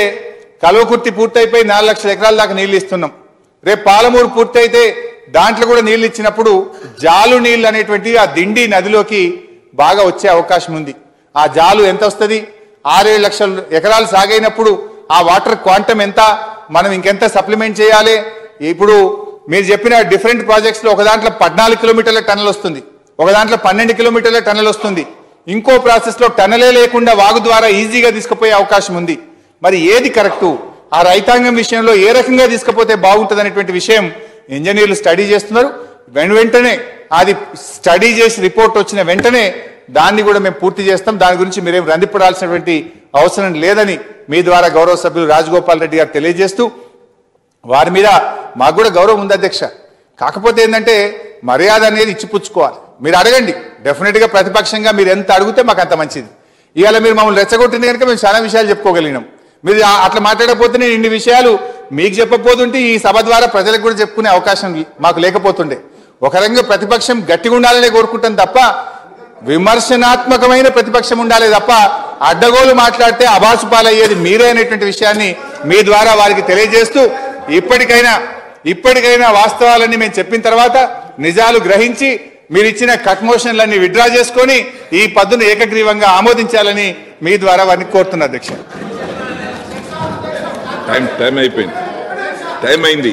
B: కల్వకుర్తి పూర్తయిపోయి నాలుగు లక్షల ఎకరాల దాకా నీళ్ళు ఇస్తున్నాం. రేపు పాలమూరు పూర్తయితే దాంట్లో కూడా నీళ్ళు ఇచ్చినప్పుడు జాలు నీళ్ళు అనేటువంటి ఆ దిండి నదిలోకి బాగా వచ్చే అవకాశం ఉంది. ఆ జాలు ఎంత వస్తుంది? ఆరేడు లక్షల ఎకరాలు సాగైనప్పుడు ఆ వాటర్ క్వాంటమ్ ఎంత? మనం ఇంకెంత సప్లిమెంట్ చేయాలి? ఇప్పుడు మీరు చెప్పిన డిఫరెంట్ ప్రాజెక్ట్స్లో ఒక దాంట్లో పద్నాలుగు కిలోమీటర్ల టన్నెల్ వస్తుంది. ఒక దాంట్లో పన్నెండు కిలోమీటర్ల టన్నెల్ వస్తుంది. ఇంకో ప్రాసెస్లో టన్నలే లేకుండా వాగు ద్వారా ఈజీగా తీసుకుపోయే అవకాశం ఉంది. మరి ఏది కరెక్టు? ఆ రైతాంగం విషయంలో ఏ రకంగా తీసుకుపోతే బాగుంటుంది అనేటువంటి విషయం ఇంజనీర్లు స్టడీ చేస్తున్నారు. వెను వెంటనే అది స్టడీ చేసి రిపోర్ట్ వచ్చిన వెంటనే దాన్ని కూడా మేము పూర్తి చేస్తాం. దాని గురించి మీరేం రందిపడాల్సినటువంటి అవసరం లేదని మీ ద్వారా గౌరవ సభ్యులు రాజగోపాల్ రెడ్డి గారు తెలియజేస్తూ వారి మీద మాకు కూడా గౌరవం ఉంది అధ్యక్ష. కాకపోతే ఏంటంటే మర్యాద అనేది ఇచ్చిపుచ్చుకోవాలి. మీరు అడగండి. డెఫినెట్గా ప్రతిపక్షంగా మీరు ఎంత అడిగితే మాకు అంత మంచిది. ఇవాళ మీరు మమ్మల్ని రెచ్చగొట్టింది కనుక మేము చాలా విషయాలు చెప్పుకోగలిగినాం. మీరు అట్లా మాట్లాడకపోతే నేను ఇన్ని విషయాలు మీకు చెప్పపోతుంటే ఈ సభ ద్వారా ప్రజలకు కూడా చెప్పుకునే అవకాశం మాకు లేకపోతుండే. ఒక రంగం ప్రతిపక్షం గట్టిగా ఉండాలనే కోరుకుంటాం తప్ప విమర్శనాత్మకమైన ప్రతిపక్షం ఉండాలి తప్ప అడ్డగోలు మాట్లాడితే అభాసు పాలయ్యేది మీరే అనేటువంటి విషయాన్ని మీ ద్వారా వారికి తెలియజేస్తూ ఇప్పటికైనా ఇప్పటికైనా వాస్తవాలన్నీ మేము చెప్పిన తర్వాత నిజాలు గ్రహించి మీరు ఇచ్చిన కట్ మోషన్లన్నీ చేసుకొని ఈ పద్దును ఏకగ్రీవంగా ఆమోదించాలని మీ ద్వారా వారిని కోరుతున్నా అధ్యక్ష.
A: టైం టైం అయిపోయింది. టైం అయింది.